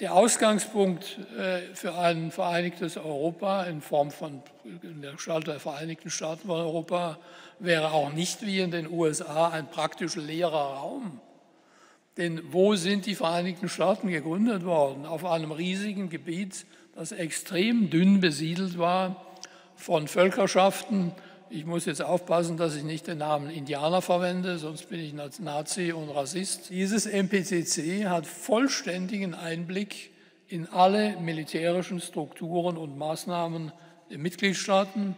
Der Ausgangspunkt äh, für ein vereinigtes Europa in Form von in der Gestalt der Vereinigten Staaten von Europa wäre auch nicht wie in den USA ein praktisch leerer Raum. Denn wo sind die Vereinigten Staaten gegründet worden? Auf einem riesigen Gebiet, das extrem dünn besiedelt war von Völkerschaften, ich muss jetzt aufpassen, dass ich nicht den Namen Indianer verwende, sonst bin ich Nazi und Rassist. Dieses MPCC hat vollständigen Einblick in alle militärischen Strukturen und Maßnahmen der Mitgliedstaaten.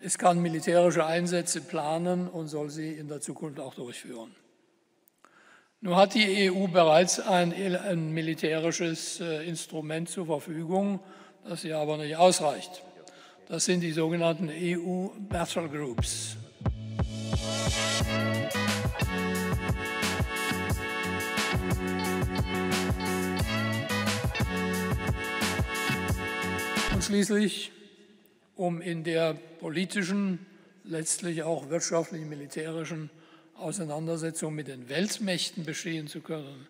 Es kann militärische Einsätze planen und soll sie in der Zukunft auch durchführen. Nun hat die EU bereits ein, ein militärisches äh, Instrument zur Verfügung, das ihr aber nicht ausreicht. Das sind die sogenannten EU Battle Groups. Und schließlich, um in der politischen, letztlich auch wirtschaftlichen, militärischen Auseinandersetzung mit den Weltmächten bestehen zu können,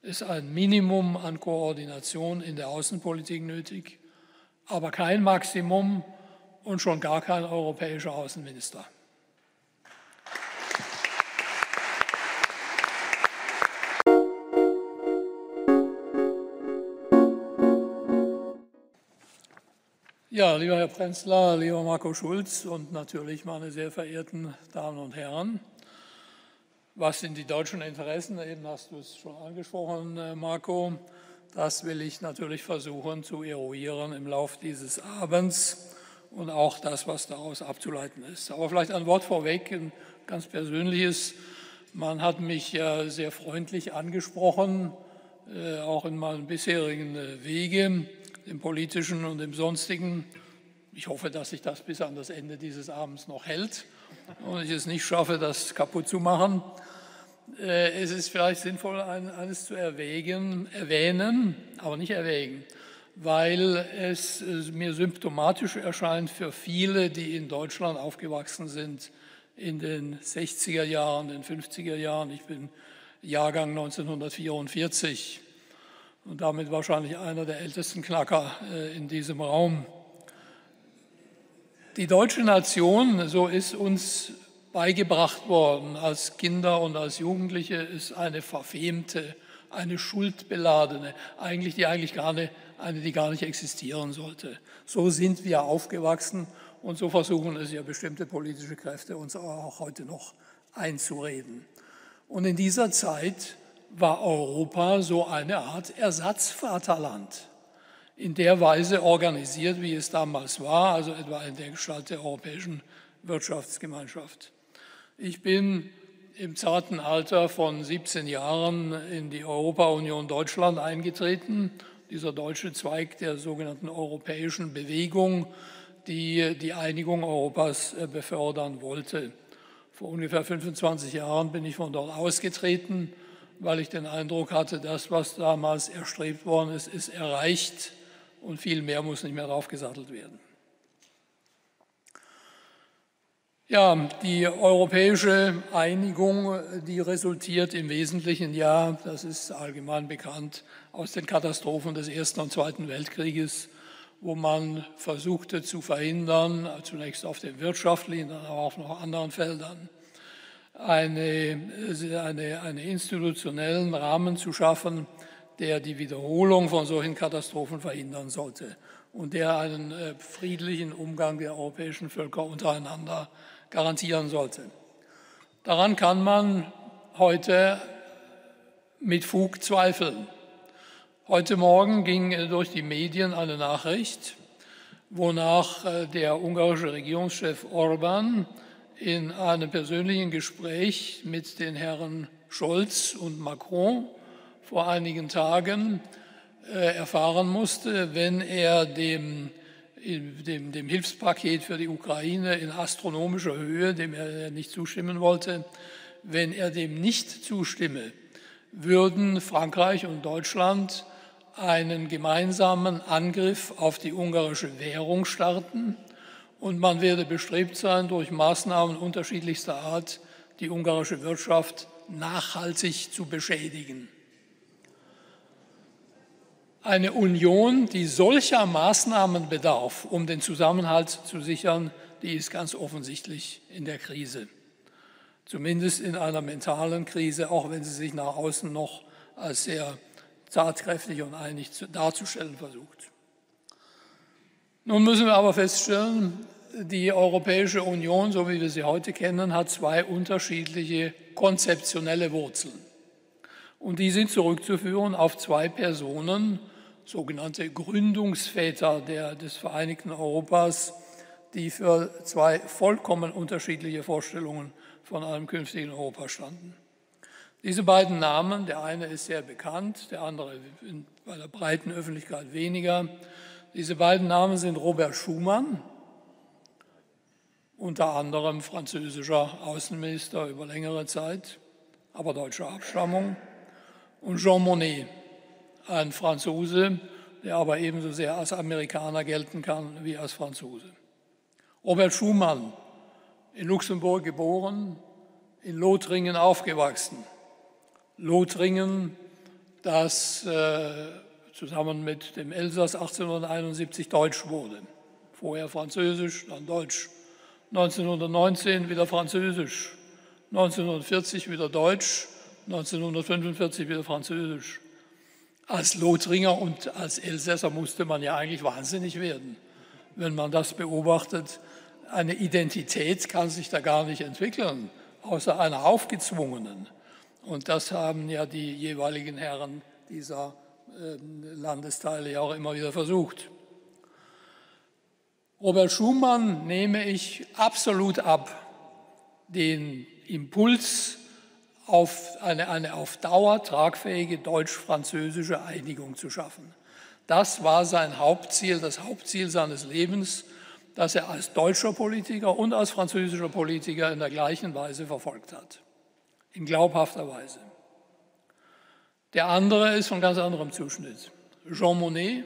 ist ein Minimum an Koordination in der Außenpolitik nötig aber kein Maximum und schon gar kein europäischer Außenminister. Ja, lieber Herr Prenzler, lieber Marco Schulz und natürlich meine sehr verehrten Damen und Herren. Was sind die deutschen Interessen? Eben hast du es schon angesprochen, äh, Marco. Das will ich natürlich versuchen zu eruieren im Laufe dieses Abends und auch das, was daraus abzuleiten ist. Aber vielleicht ein Wort vorweg, ein ganz persönliches. Man hat mich ja sehr freundlich angesprochen, äh, auch in meinen bisherigen äh, Wege, im politischen und im sonstigen. Ich hoffe, dass sich das bis an das Ende dieses Abends noch hält und ich es nicht schaffe, das kaputt zu machen. Äh, es ist vielleicht sinnvoll, eines zu erwägen, erwähnen, aber nicht erwägen, weil es mir symptomatisch erscheint für viele, die in Deutschland aufgewachsen sind in den 60er Jahren, den 50er Jahren. Ich bin Jahrgang 1944 und damit wahrscheinlich einer der ältesten Knacker äh, in diesem Raum. Die deutsche Nation, so ist uns beigebracht worden als Kinder und als Jugendliche, ist eine verfemte, eine schuldbeladene, eigentlich die eigentlich gar nicht, eine, die gar nicht existieren sollte. So sind wir aufgewachsen und so versuchen es ja bestimmte politische Kräfte uns auch heute noch einzureden. Und in dieser Zeit war Europa so eine Art Ersatzvaterland, in der Weise organisiert, wie es damals war, also etwa in der Gestalt der Europäischen Wirtschaftsgemeinschaft. Ich bin im zarten Alter von 17 Jahren in die Europa-Union Deutschland eingetreten, dieser deutsche Zweig der sogenannten europäischen Bewegung, die die Einigung Europas äh, befördern wollte. Vor ungefähr 25 Jahren bin ich von dort ausgetreten, weil ich den Eindruck hatte, das, was damals erstrebt worden ist, ist erreicht und viel mehr muss nicht mehr draufgesattelt werden. Ja, die europäische Einigung, die resultiert im Wesentlichen ja, das ist allgemein bekannt, aus den Katastrophen des Ersten und Zweiten Weltkrieges, wo man versuchte zu verhindern, zunächst auf den wirtschaftlichen, dann aber auch noch anderen Feldern, eine, eine, einen institutionellen Rahmen zu schaffen, der die Wiederholung von solchen Katastrophen verhindern sollte und der einen äh, friedlichen Umgang der europäischen Völker untereinander garantieren sollte. Daran kann man heute mit Fug zweifeln. Heute Morgen ging durch die Medien eine Nachricht, wonach äh, der ungarische Regierungschef Orban in einem persönlichen Gespräch mit den Herren Scholz und Macron vor einigen Tagen äh, erfahren musste, wenn er dem dem, dem Hilfspaket für die Ukraine in astronomischer Höhe, dem er nicht zustimmen wollte, wenn er dem nicht zustimme, würden Frankreich und Deutschland einen gemeinsamen Angriff auf die ungarische Währung starten und man werde bestrebt sein, durch Maßnahmen unterschiedlichster Art die ungarische Wirtschaft nachhaltig zu beschädigen. Eine Union, die solcher Maßnahmen bedarf, um den Zusammenhalt zu sichern, die ist ganz offensichtlich in der Krise. Zumindest in einer mentalen Krise, auch wenn sie sich nach außen noch als sehr tatkräftig und einig darzustellen versucht. Nun müssen wir aber feststellen, die Europäische Union, so wie wir sie heute kennen, hat zwei unterschiedliche konzeptionelle Wurzeln. Und die sind zurückzuführen auf zwei Personen, sogenannte Gründungsväter der, des Vereinigten Europas, die für zwei vollkommen unterschiedliche Vorstellungen von einem künftigen Europa standen. Diese beiden Namen, der eine ist sehr bekannt, der andere bei der breiten Öffentlichkeit weniger. Diese beiden Namen sind Robert Schumann, unter anderem französischer Außenminister über längere Zeit, aber deutscher Abstammung, und Jean Monnet, ein Franzose, der aber ebenso sehr als Amerikaner gelten kann wie als Franzose. Robert Schumann, in Luxemburg geboren, in Lothringen aufgewachsen, Lothringen, das äh, zusammen mit dem Elsass 1871 deutsch wurde. Vorher Französisch, dann Deutsch. 1919 wieder Französisch. 1940 wieder Deutsch. 1945 wieder Französisch. Als Lothringer und als Elsässer musste man ja eigentlich wahnsinnig werden, wenn man das beobachtet. Eine Identität kann sich da gar nicht entwickeln, außer einer aufgezwungenen. Und das haben ja die jeweiligen Herren dieser ähm, Landesteile ja auch immer wieder versucht. Robert Schumann nehme ich absolut ab, den Impuls auf eine, eine auf Dauer tragfähige deutsch-französische Einigung zu schaffen. Das war sein Hauptziel, das Hauptziel seines Lebens, das er als deutscher Politiker und als französischer Politiker in der gleichen Weise verfolgt hat in glaubhafter Weise. Der andere ist von ganz anderem Zuschnitt. Jean Monnet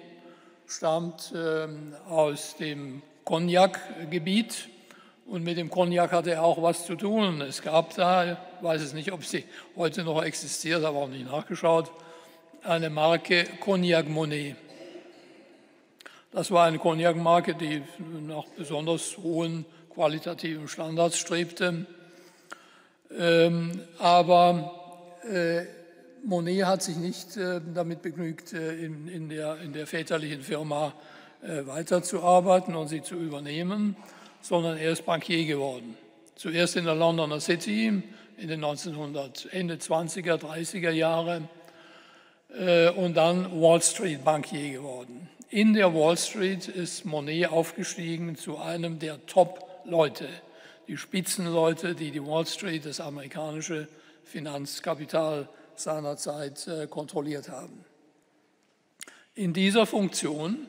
stammt ähm, aus dem Cognac-Gebiet und mit dem Cognac hatte er auch was zu tun. Es gab da, weiß es nicht, ob sie heute noch existiert, aber auch nicht nachgeschaut, eine Marke Cognac Monet. Das war eine Cognac-Marke, die nach besonders hohen qualitativen Standards strebte. Ähm, aber äh, Monet hat sich nicht äh, damit begnügt, äh, in, in, der, in der väterlichen Firma weiterzuarbeiten und sie zu übernehmen, sondern er ist Bankier geworden. Zuerst in der Londoner City in den 1900, Ende 20er, 30er Jahre und dann Wall Street Bankier geworden. In der Wall Street ist Monet aufgestiegen zu einem der Top-Leute die Spitzenleute, die die Wall Street, das amerikanische Finanzkapital seinerzeit äh, kontrolliert haben. In dieser Funktion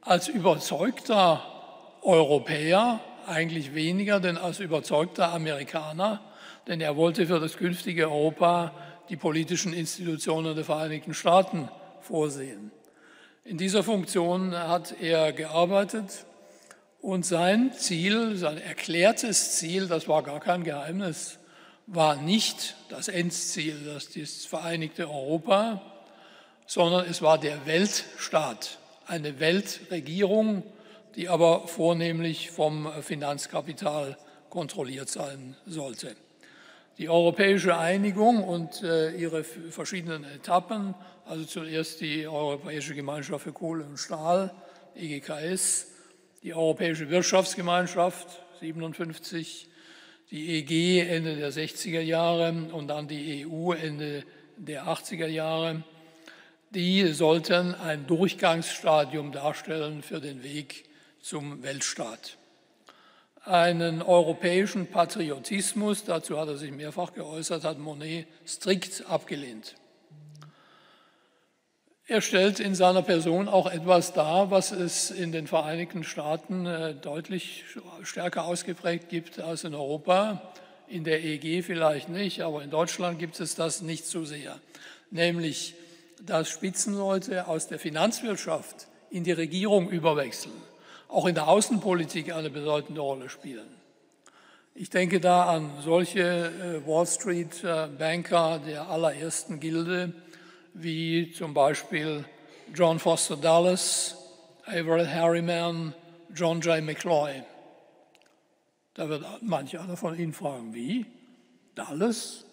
als überzeugter Europäer, eigentlich weniger denn als überzeugter Amerikaner, denn er wollte für das künftige Europa die politischen Institutionen der Vereinigten Staaten vorsehen. In dieser Funktion hat er gearbeitet und sein Ziel, sein erklärtes Ziel, das war gar kein Geheimnis, war nicht das Endziel, das, Vereinigte Europa, sondern es war der Weltstaat, eine Weltregierung, die aber vornehmlich vom Finanzkapital kontrolliert sein sollte. Die europäische Einigung und äh, ihre verschiedenen Etappen, also zuerst die Europäische Gemeinschaft für Kohle und Stahl, EGKS, die Europäische Wirtschaftsgemeinschaft 57, die EG Ende der 60er Jahre und dann die EU Ende der 80er Jahre. Die sollten ein Durchgangsstadium darstellen für den Weg zum Weltstaat. Einen europäischen Patriotismus, dazu hat er sich mehrfach geäußert, hat Monet strikt abgelehnt. Er stellt in seiner Person auch etwas dar, was es in den Vereinigten Staaten äh, deutlich stärker ausgeprägt gibt als in Europa. In der EG vielleicht nicht, aber in Deutschland gibt es das nicht so sehr. Nämlich, dass Spitzenleute aus der Finanzwirtschaft in die Regierung überwechseln, auch in der Außenpolitik eine bedeutende Rolle spielen. Ich denke da an solche äh, Wall Street äh, Banker der allerersten Gilde, wie zum Beispiel John Foster Dulles, Averett Harriman, John J. McCloy. Da wird manch einer von Ihnen fragen, wie? Dulles,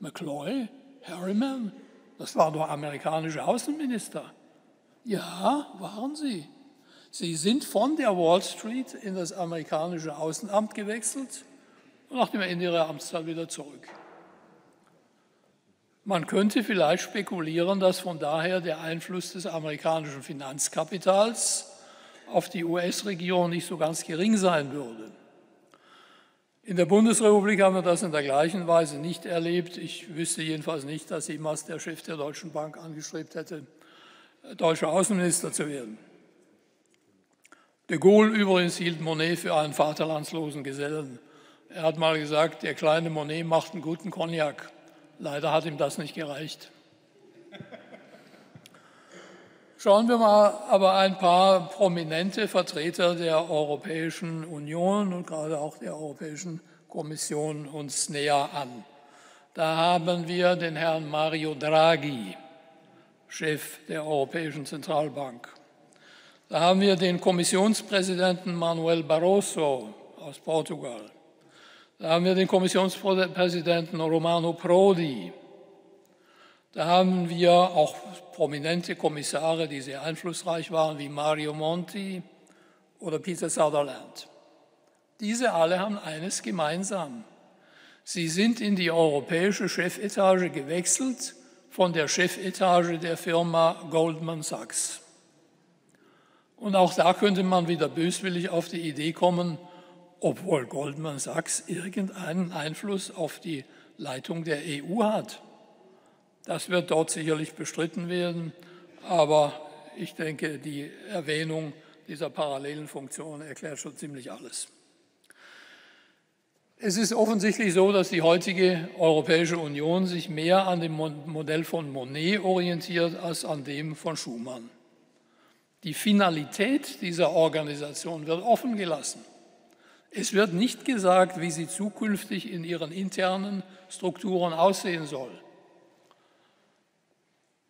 McCloy, Harriman? Das waren doch amerikanische Außenminister. Ja, waren sie. Sie sind von der Wall Street in das amerikanische Außenamt gewechselt und nach dem Ende ihrer Amtszeit wieder zurück. Man könnte vielleicht spekulieren, dass von daher der Einfluss des amerikanischen Finanzkapitals auf die US-Regierung nicht so ganz gering sein würde. In der Bundesrepublik haben wir das in der gleichen Weise nicht erlebt. Ich wüsste jedenfalls nicht, dass jemals der Chef der Deutschen Bank angestrebt hätte, deutscher Außenminister zu werden. De Gaulle übrigens hielt Monet für einen vaterlandslosen Gesellen. Er hat mal gesagt, der kleine Monet macht einen guten Cognac. Leider hat ihm das nicht gereicht. Schauen wir mal aber ein paar prominente Vertreter der Europäischen Union und gerade auch der Europäischen Kommission uns näher an. Da haben wir den Herrn Mario Draghi, Chef der Europäischen Zentralbank. Da haben wir den Kommissionspräsidenten Manuel Barroso aus Portugal. Da haben wir den Kommissionspräsidenten Romano Prodi. Da haben wir auch prominente Kommissare, die sehr einflussreich waren, wie Mario Monti oder Peter Sutherland. Diese alle haben eines gemeinsam. Sie sind in die europäische Chefetage gewechselt von der Chefetage der Firma Goldman Sachs. Und auch da könnte man wieder böswillig auf die Idee kommen, obwohl Goldman Sachs irgendeinen Einfluss auf die Leitung der EU hat. Das wird dort sicherlich bestritten werden, aber ich denke, die Erwähnung dieser parallelen Funktion erklärt schon ziemlich alles. Es ist offensichtlich so, dass die heutige Europäische Union sich mehr an dem Modell von Monet orientiert als an dem von Schumann. Die Finalität dieser Organisation wird offen gelassen. Es wird nicht gesagt, wie sie zukünftig in ihren internen Strukturen aussehen soll.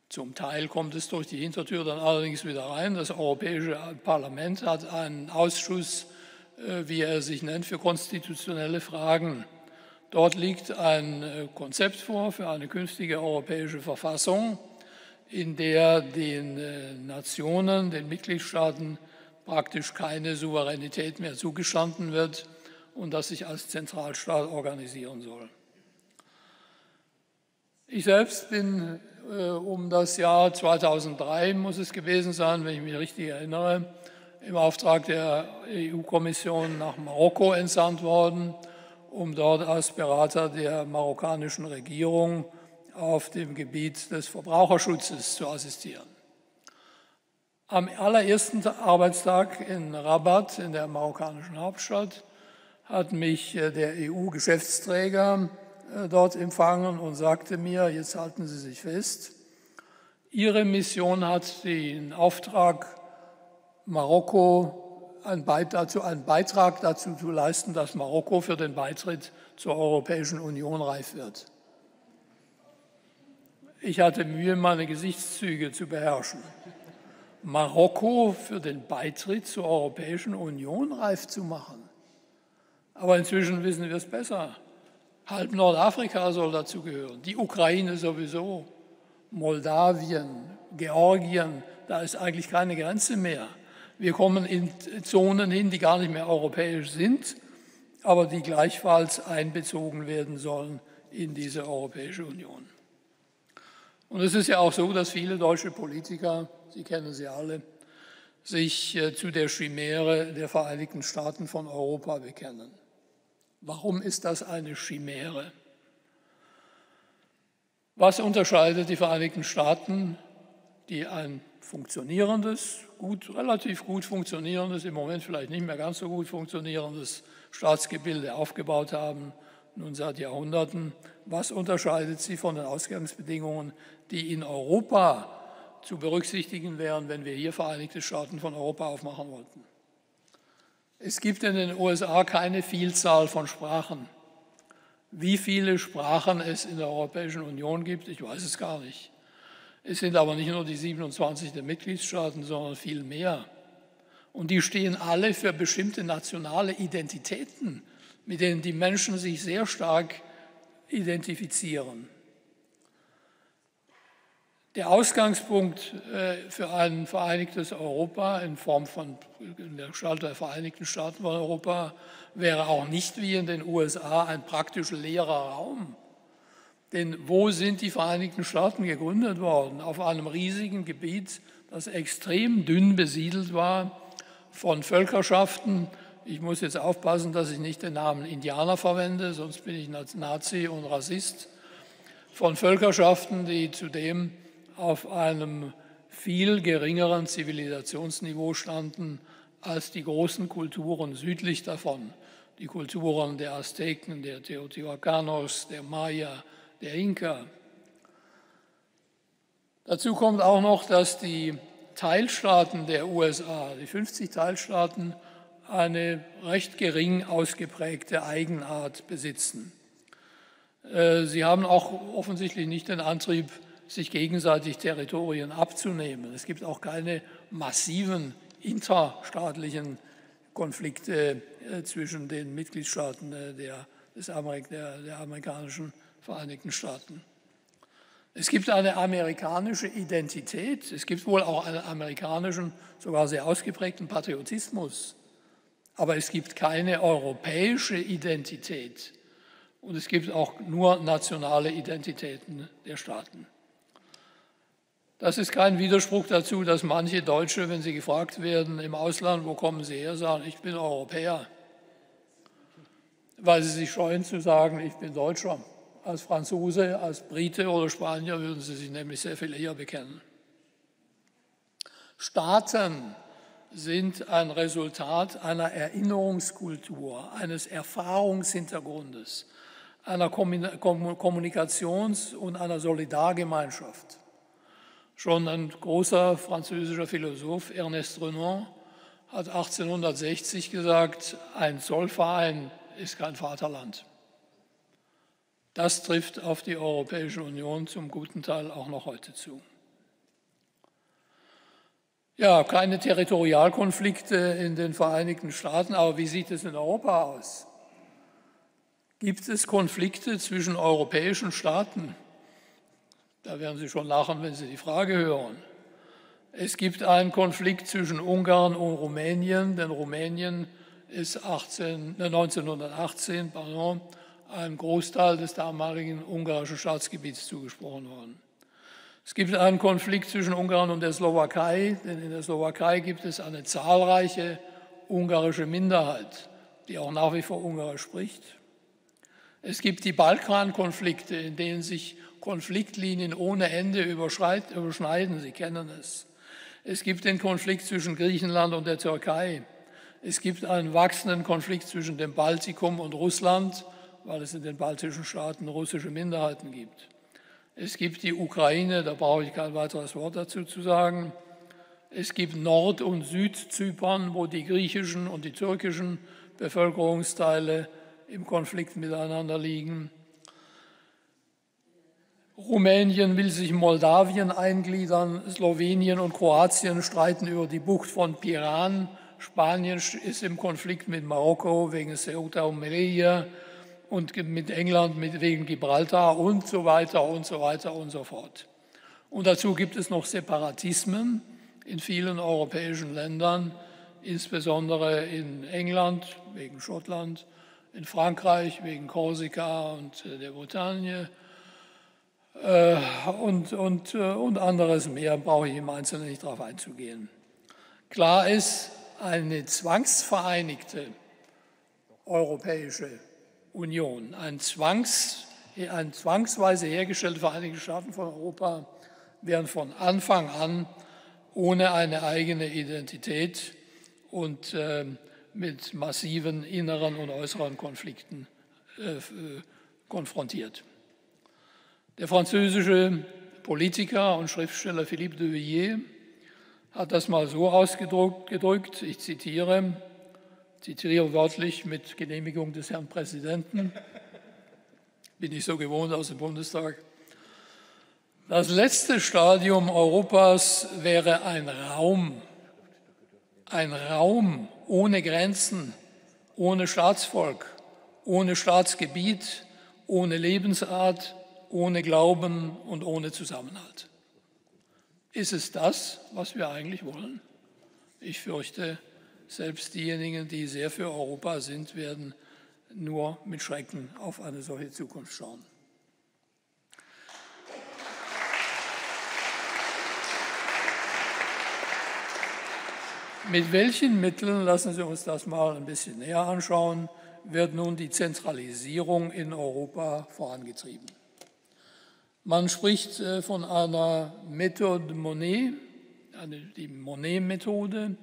Zum Teil kommt es durch die Hintertür dann allerdings wieder rein. Das Europäische Parlament hat einen Ausschuss, äh, wie er sich nennt, für konstitutionelle Fragen. Dort liegt ein äh, Konzept vor für eine künftige europäische Verfassung, in der den äh, Nationen, den Mitgliedstaaten praktisch keine Souveränität mehr zugestanden wird und das sich als Zentralstaat organisieren soll. Ich selbst bin äh, um das Jahr 2003, muss es gewesen sein, wenn ich mich richtig erinnere, im Auftrag der EU-Kommission nach Marokko entsandt worden, um dort als Berater der marokkanischen Regierung auf dem Gebiet des Verbraucherschutzes zu assistieren. Am allerersten Arbeitstag in Rabat, in der marokkanischen Hauptstadt, hat mich äh, der EU-Geschäftsträger äh, dort empfangen und sagte mir, jetzt halten Sie sich fest, Ihre Mission hat den Auftrag, Marokko einen Beitrag dazu zu leisten, dass Marokko für den Beitritt zur Europäischen Union reif wird. Ich hatte Mühe, meine Gesichtszüge zu beherrschen. Marokko für den Beitritt zur Europäischen Union reif zu machen. Aber inzwischen wissen wir es besser. Halb Nordafrika soll dazu gehören, die Ukraine sowieso, Moldawien, Georgien, da ist eigentlich keine Grenze mehr. Wir kommen in Zonen hin, die gar nicht mehr europäisch sind, aber die gleichfalls einbezogen werden sollen in diese Europäische Union. Und es ist ja auch so, dass viele deutsche Politiker Sie kennen sie alle, sich äh, zu der Chimäre der Vereinigten Staaten von Europa bekennen. Warum ist das eine Chimäre? Was unterscheidet die Vereinigten Staaten, die ein funktionierendes, gut, relativ gut funktionierendes, im Moment vielleicht nicht mehr ganz so gut funktionierendes Staatsgebilde aufgebaut haben, nun seit Jahrhunderten? Was unterscheidet sie von den Ausgangsbedingungen, die in Europa zu berücksichtigen wären, wenn wir hier Vereinigte Staaten von Europa aufmachen wollten. Es gibt in den USA keine Vielzahl von Sprachen. Wie viele Sprachen es in der Europäischen Union gibt, ich weiß es gar nicht. Es sind aber nicht nur die 27 der Mitgliedstaaten, sondern viel mehr. Und die stehen alle für bestimmte nationale Identitäten, mit denen die Menschen sich sehr stark identifizieren. Der Ausgangspunkt äh, für ein vereinigtes Europa in Form von in der Gestalt der Vereinigten Staaten von Europa wäre auch nicht wie in den USA ein praktisch leerer Raum. Denn wo sind die Vereinigten Staaten gegründet worden? Auf einem riesigen Gebiet, das extrem dünn besiedelt war von Völkerschaften. Ich muss jetzt aufpassen, dass ich nicht den Namen Indianer verwende, sonst bin ich Nazi und Rassist. Von Völkerschaften, die zudem auf einem viel geringeren Zivilisationsniveau standen als die großen Kulturen südlich davon, die Kulturen der Azteken, der Teotihuacanos, der Maya, der Inka. Dazu kommt auch noch, dass die Teilstaaten der USA, die 50 Teilstaaten, eine recht gering ausgeprägte Eigenart besitzen. Äh, sie haben auch offensichtlich nicht den Antrieb, sich gegenseitig Territorien abzunehmen. Es gibt auch keine massiven interstaatlichen Konflikte äh, zwischen den Mitgliedstaaten äh, der, des Amerik der, der amerikanischen Vereinigten Staaten. Es gibt eine amerikanische Identität, es gibt wohl auch einen amerikanischen, sogar sehr ausgeprägten Patriotismus, aber es gibt keine europäische Identität und es gibt auch nur nationale Identitäten der Staaten. Das ist kein Widerspruch dazu, dass manche Deutsche, wenn sie gefragt werden im Ausland, wo kommen sie her, sagen, ich bin Europäer, weil sie sich scheuen zu sagen, ich bin Deutscher. Als Franzose, als Brite oder Spanier würden sie sich nämlich sehr viel eher bekennen. Staaten sind ein Resultat einer Erinnerungskultur, eines Erfahrungshintergrundes, einer Kommunikations- und einer Solidargemeinschaft. Schon ein großer französischer Philosoph, Ernest Renan, hat 1860 gesagt, ein Zollverein ist kein Vaterland. Das trifft auf die Europäische Union zum guten Teil auch noch heute zu. Ja, keine Territorialkonflikte in den Vereinigten Staaten, aber wie sieht es in Europa aus? Gibt es Konflikte zwischen europäischen Staaten? Da werden Sie schon lachen, wenn Sie die Frage hören. Es gibt einen Konflikt zwischen Ungarn und Rumänien, denn Rumänien ist 18, 1918 äh, pardon, ein Großteil des damaligen ungarischen Staatsgebiets zugesprochen worden. Es gibt einen Konflikt zwischen Ungarn und der Slowakei, denn in der Slowakei gibt es eine zahlreiche ungarische Minderheit, die auch nach wie vor Ungarisch spricht. Es gibt die Balkankonflikte, in denen sich Konfliktlinien ohne Ende überschneiden. Sie kennen es. Es gibt den Konflikt zwischen Griechenland und der Türkei. Es gibt einen wachsenden Konflikt zwischen dem Baltikum und Russland, weil es in den baltischen Staaten russische Minderheiten gibt. Es gibt die Ukraine, da brauche ich kein weiteres Wort dazu zu sagen. Es gibt Nord- und Südzypern, wo die griechischen und die türkischen Bevölkerungsteile im Konflikt miteinander liegen. Rumänien will sich Moldawien eingliedern, Slowenien und Kroatien streiten über die Bucht von Piran, Spanien ist im Konflikt mit Marokko wegen Ceuta und Melilla und mit England wegen Gibraltar und so weiter und so weiter und so fort. Und dazu gibt es noch Separatismen in vielen europäischen Ländern, insbesondere in England wegen Schottland, in Frankreich wegen Korsika und äh, der Bretagne äh, und, und, äh, und anderes mehr, brauche ich im Einzelnen nicht darauf einzugehen. Klar ist, eine zwangsvereinigte Europäische Union, ein, Zwangs, ein zwangsweise hergestellte Vereinigte Staaten von Europa wären von Anfang an ohne eine eigene Identität und äh, mit massiven inneren und äußeren Konflikten äh, konfrontiert. Der französische Politiker und Schriftsteller Philippe de Villiers hat das mal so ausgedrückt, ich zitiere, zitiere wörtlich mit Genehmigung des Herrn Präsidenten, bin ich so gewohnt aus dem Bundestag. Das letzte Stadium Europas wäre ein Raum, ein Raum ohne Grenzen, ohne Staatsvolk, ohne Staatsgebiet, ohne Lebensart, ohne Glauben und ohne Zusammenhalt. Ist es das, was wir eigentlich wollen? Ich fürchte, selbst diejenigen, die sehr für Europa sind, werden nur mit Schrecken auf eine solche Zukunft schauen. Mit welchen Mitteln, lassen Sie uns das mal ein bisschen näher anschauen, wird nun die Zentralisierung in Europa vorangetrieben? Man spricht äh, von einer Methode Monet, die Monet-Methode.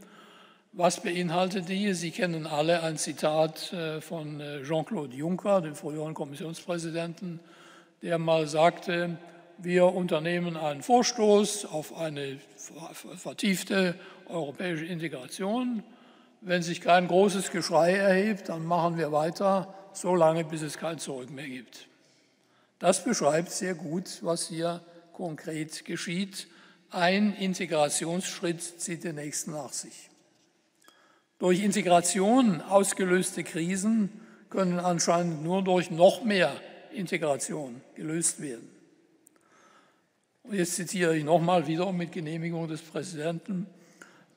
Was beinhaltet die? Sie kennen alle ein Zitat äh, von äh, Jean-Claude Juncker, dem früheren Kommissionspräsidenten, der mal sagte, wir unternehmen einen Vorstoß auf eine vertiefte europäische Integration. Wenn sich kein großes Geschrei erhebt, dann machen wir weiter, so lange, bis es kein Zurück mehr gibt. Das beschreibt sehr gut, was hier konkret geschieht. Ein Integrationsschritt zieht den nächsten nach sich. Durch Integration ausgelöste Krisen können anscheinend nur durch noch mehr Integration gelöst werden. Und jetzt zitiere ich nochmal wieder mit Genehmigung des Präsidenten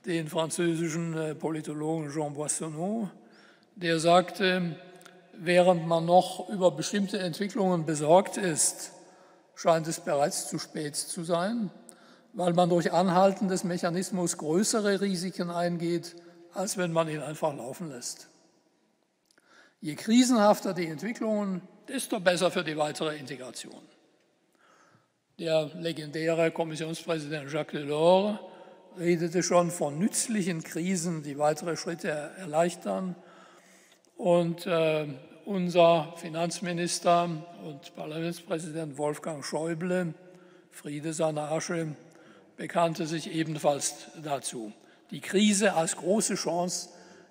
den französischen äh, Politologen Jean Boissonneau, der sagte, während man noch über bestimmte Entwicklungen besorgt ist, scheint es bereits zu spät zu sein, weil man durch Anhalten des Mechanismus größere Risiken eingeht, als wenn man ihn einfach laufen lässt. Je krisenhafter die Entwicklungen, desto besser für die weitere Integration. Der legendäre Kommissionspräsident Jacques Delors redete schon von nützlichen Krisen, die weitere Schritte erleichtern. Und äh, unser Finanzminister und Parlamentspräsident Wolfgang Schäuble, Friede seiner Asche, bekannte sich ebenfalls dazu. Die Krise als große Chance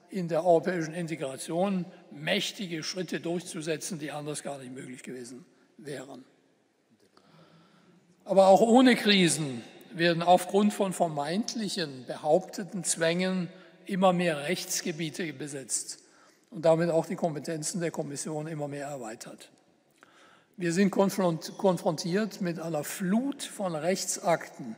in der europäischen Integration, mächtige Schritte durchzusetzen, die anders gar nicht möglich gewesen wären. Aber auch ohne Krisen werden aufgrund von vermeintlichen behaupteten Zwängen immer mehr Rechtsgebiete besetzt und damit auch die Kompetenzen der Kommission immer mehr erweitert. Wir sind konfrontiert mit einer Flut von Rechtsakten,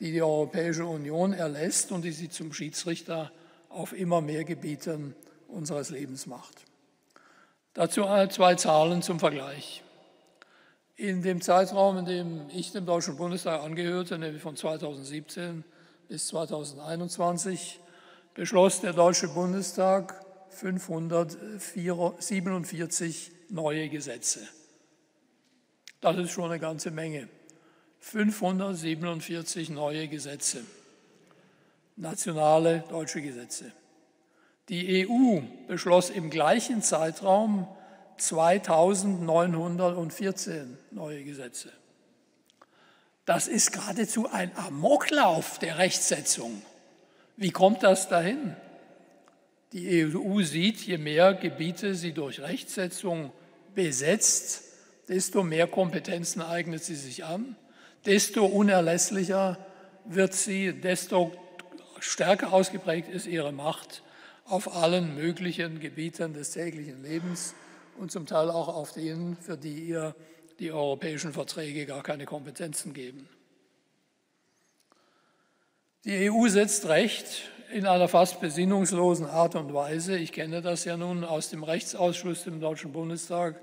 die die Europäische Union erlässt und die sie zum Schiedsrichter auf immer mehr Gebieten unseres Lebens macht. Dazu zwei Zahlen zum Vergleich. In dem Zeitraum, in dem ich dem Deutschen Bundestag angehörte, nämlich von 2017 bis 2021, beschloss der Deutsche Bundestag 547 neue Gesetze. Das ist schon eine ganze Menge. 547 neue Gesetze, nationale deutsche Gesetze. Die EU beschloss im gleichen Zeitraum 2914 neue Gesetze. Das ist geradezu ein Amoklauf der Rechtsetzung. Wie kommt das dahin? Die EU sieht, je mehr Gebiete sie durch Rechtsetzung besetzt, desto mehr Kompetenzen eignet sie sich an, desto unerlässlicher wird sie, desto stärker ausgeprägt ist ihre Macht auf allen möglichen Gebieten des täglichen Lebens und zum Teil auch auf denen, für die ihr die europäischen Verträge gar keine Kompetenzen geben. Die EU setzt Recht in einer fast besinnungslosen Art und Weise. Ich kenne das ja nun aus dem Rechtsausschuss im Deutschen Bundestag,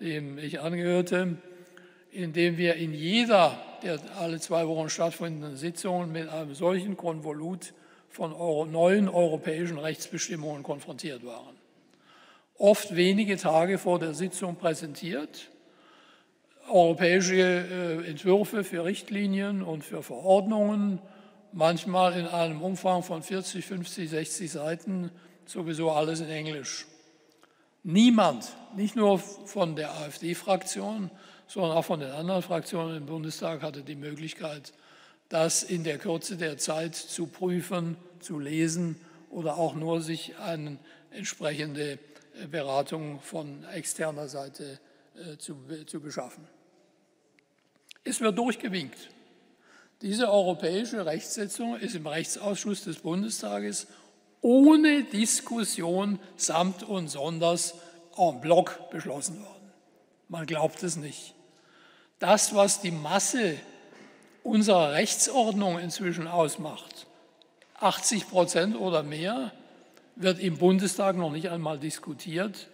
dem ich angehörte, indem wir in jeder der alle zwei Wochen stattfindenden Sitzungen mit einem solchen Konvolut von neuen europäischen Rechtsbestimmungen konfrontiert waren oft wenige Tage vor der Sitzung präsentiert, europäische äh, Entwürfe für Richtlinien und für Verordnungen, manchmal in einem Umfang von 40, 50, 60 Seiten, sowieso alles in Englisch. Niemand, nicht nur von der AfD-Fraktion, sondern auch von den anderen Fraktionen im Bundestag hatte die Möglichkeit, das in der Kürze der Zeit zu prüfen, zu lesen oder auch nur sich eine entsprechende Beratung von externer Seite äh, zu, zu beschaffen. Es wird durchgewinkt. Diese europäische Rechtsetzung ist im Rechtsausschuss des Bundestages ohne Diskussion samt und sonders en bloc beschlossen worden. Man glaubt es nicht. Das, was die Masse unserer Rechtsordnung inzwischen ausmacht, 80 Prozent oder mehr, wird im Bundestag noch nicht einmal diskutiert.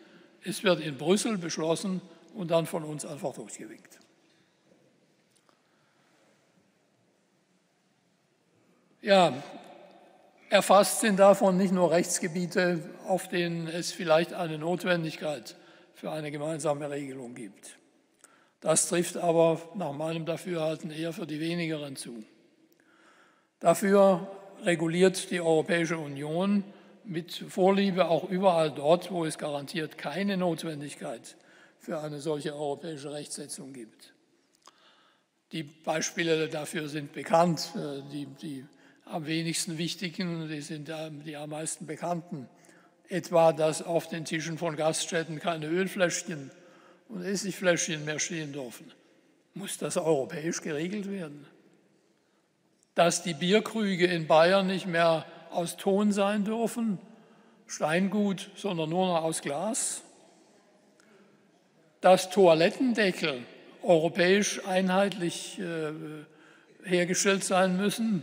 Es wird in Brüssel beschlossen und dann von uns einfach durchgewinkt. Ja, erfasst sind davon nicht nur Rechtsgebiete, auf denen es vielleicht eine Notwendigkeit für eine gemeinsame Regelung gibt. Das trifft aber nach meinem Dafürhalten eher für die wenigeren zu. Dafür reguliert die Europäische Union mit Vorliebe auch überall dort, wo es garantiert keine Notwendigkeit für eine solche europäische Rechtsetzung gibt. Die Beispiele dafür sind bekannt. Äh, die, die am wenigsten wichtigen, die sind die am meisten bekannten. Etwa, dass auf den Tischen von Gaststätten keine Ölfläschchen und Essigfläschchen mehr stehen dürfen. Muss das europäisch geregelt werden? Dass die Bierkrüge in Bayern nicht mehr aus Ton sein dürfen, Steingut, sondern nur noch aus Glas? Dass Toilettendeckel europäisch einheitlich äh, hergestellt sein müssen,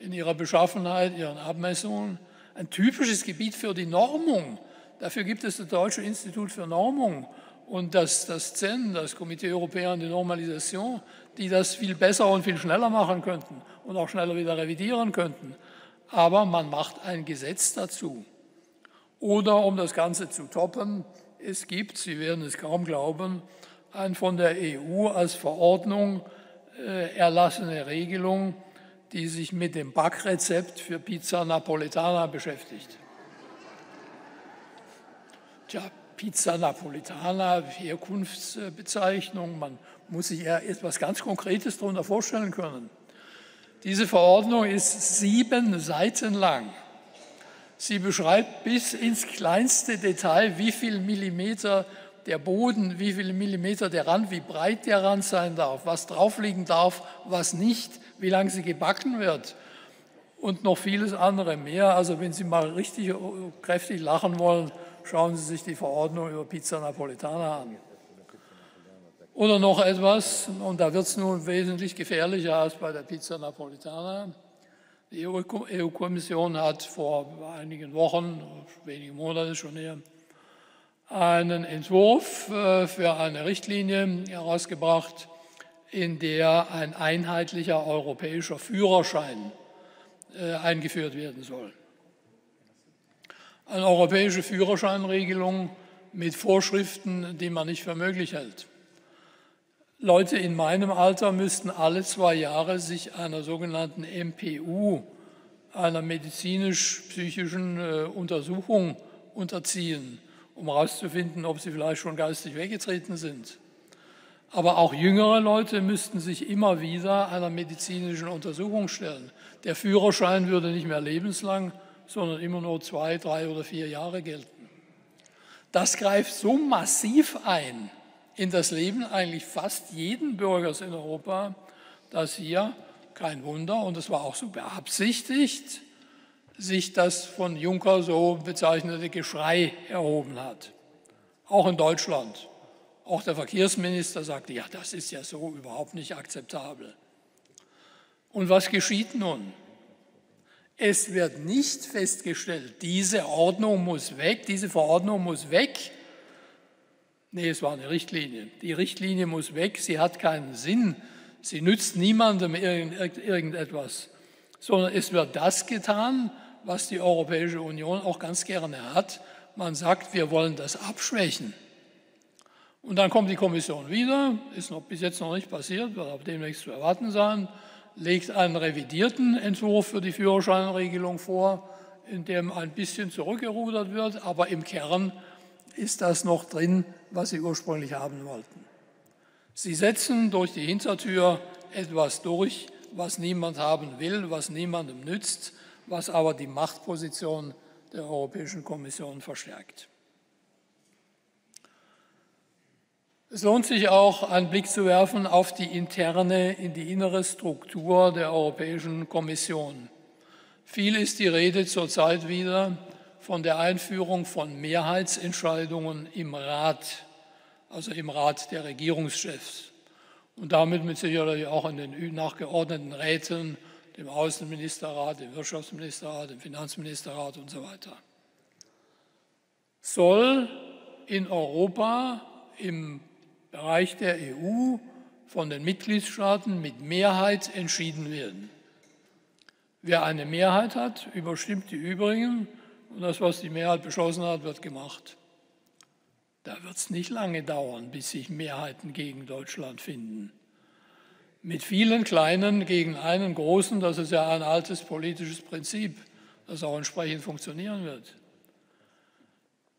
in ihrer Beschaffenheit, ihren Abmessungen. Ein typisches Gebiet für die Normung. Dafür gibt es das Deutsche Institut für Normung und das, das CEN, das Komitee Européen de Normalisation, die das viel besser und viel schneller machen könnten und auch schneller wieder revidieren könnten. Aber man macht ein Gesetz dazu. Oder um das Ganze zu toppen, es gibt, Sie werden es kaum glauben, eine von der EU als Verordnung äh, erlassene Regelung, die sich mit dem Backrezept für Pizza Napoletana beschäftigt. Tja, Pizza Napoletana, Herkunftsbezeichnung, man muss sich ja etwas ganz Konkretes darunter vorstellen können. Diese Verordnung ist sieben Seiten lang. Sie beschreibt bis ins kleinste Detail, wie viel Millimeter der Boden, wie viele Millimeter der Rand, wie breit der Rand sein darf, was drauf liegen darf, was nicht, wie lange sie gebacken wird und noch vieles andere mehr. Also wenn Sie mal richtig kräftig lachen wollen, schauen Sie sich die Verordnung über Pizza Napoletana an. Oder noch etwas, und da wird es nun wesentlich gefährlicher als bei der Pizza Napoletana. Die EU-Kommission hat vor einigen Wochen, wenigen Monaten schon her, einen Entwurf äh, für eine Richtlinie herausgebracht, in der ein einheitlicher europäischer Führerschein äh, eingeführt werden soll. Eine europäische Führerscheinregelung mit Vorschriften, die man nicht für möglich hält. Leute in meinem Alter müssten alle zwei Jahre sich einer sogenannten MPU, einer medizinisch-psychischen äh, Untersuchung unterziehen um herauszufinden, ob sie vielleicht schon geistig weggetreten sind. Aber auch jüngere Leute müssten sich immer wieder einer medizinischen Untersuchung stellen. Der Führerschein würde nicht mehr lebenslang, sondern immer nur zwei, drei oder vier Jahre gelten. Das greift so massiv ein in das Leben eigentlich fast jeden Bürgers in Europa, dass hier kein Wunder, und es war auch so beabsichtigt, sich das von Juncker so bezeichnete Geschrei erhoben hat. Auch in Deutschland. Auch der Verkehrsminister sagte, ja, das ist ja so überhaupt nicht akzeptabel. Und was geschieht nun? Es wird nicht festgestellt, diese Ordnung muss weg, diese Verordnung muss weg. Nee, es war eine Richtlinie. Die Richtlinie muss weg, sie hat keinen Sinn, sie nützt niemandem irgendetwas, sondern es wird das getan, was die Europäische Union auch ganz gerne hat. Man sagt, wir wollen das abschwächen. Und dann kommt die Kommission wieder, ist noch bis jetzt noch nicht passiert, wird aber demnächst zu erwarten sein, legt einen revidierten Entwurf für die Führerscheinregelung vor, in dem ein bisschen zurückgerudert wird, aber im Kern ist das noch drin, was Sie ursprünglich haben wollten. Sie setzen durch die Hintertür etwas durch, was niemand haben will, was niemandem nützt, was aber die Machtposition der Europäischen Kommission verstärkt. Es lohnt sich auch, einen Blick zu werfen auf die interne, in die innere Struktur der Europäischen Kommission. Viel ist die Rede zurzeit wieder von der Einführung von Mehrheitsentscheidungen im Rat, also im Rat der Regierungschefs und damit mit Sicherheit auch in den nachgeordneten Räten, dem Außenministerrat, dem Wirtschaftsministerrat, dem Finanzministerrat und so weiter. Soll in Europa im Bereich der EU von den Mitgliedstaaten mit Mehrheit entschieden werden. Wer eine Mehrheit hat, überstimmt die übrigen und das, was die Mehrheit beschlossen hat, wird gemacht. Da wird es nicht lange dauern, bis sich Mehrheiten gegen Deutschland finden. Mit vielen kleinen gegen einen großen, das ist ja ein altes politisches Prinzip, das auch entsprechend funktionieren wird.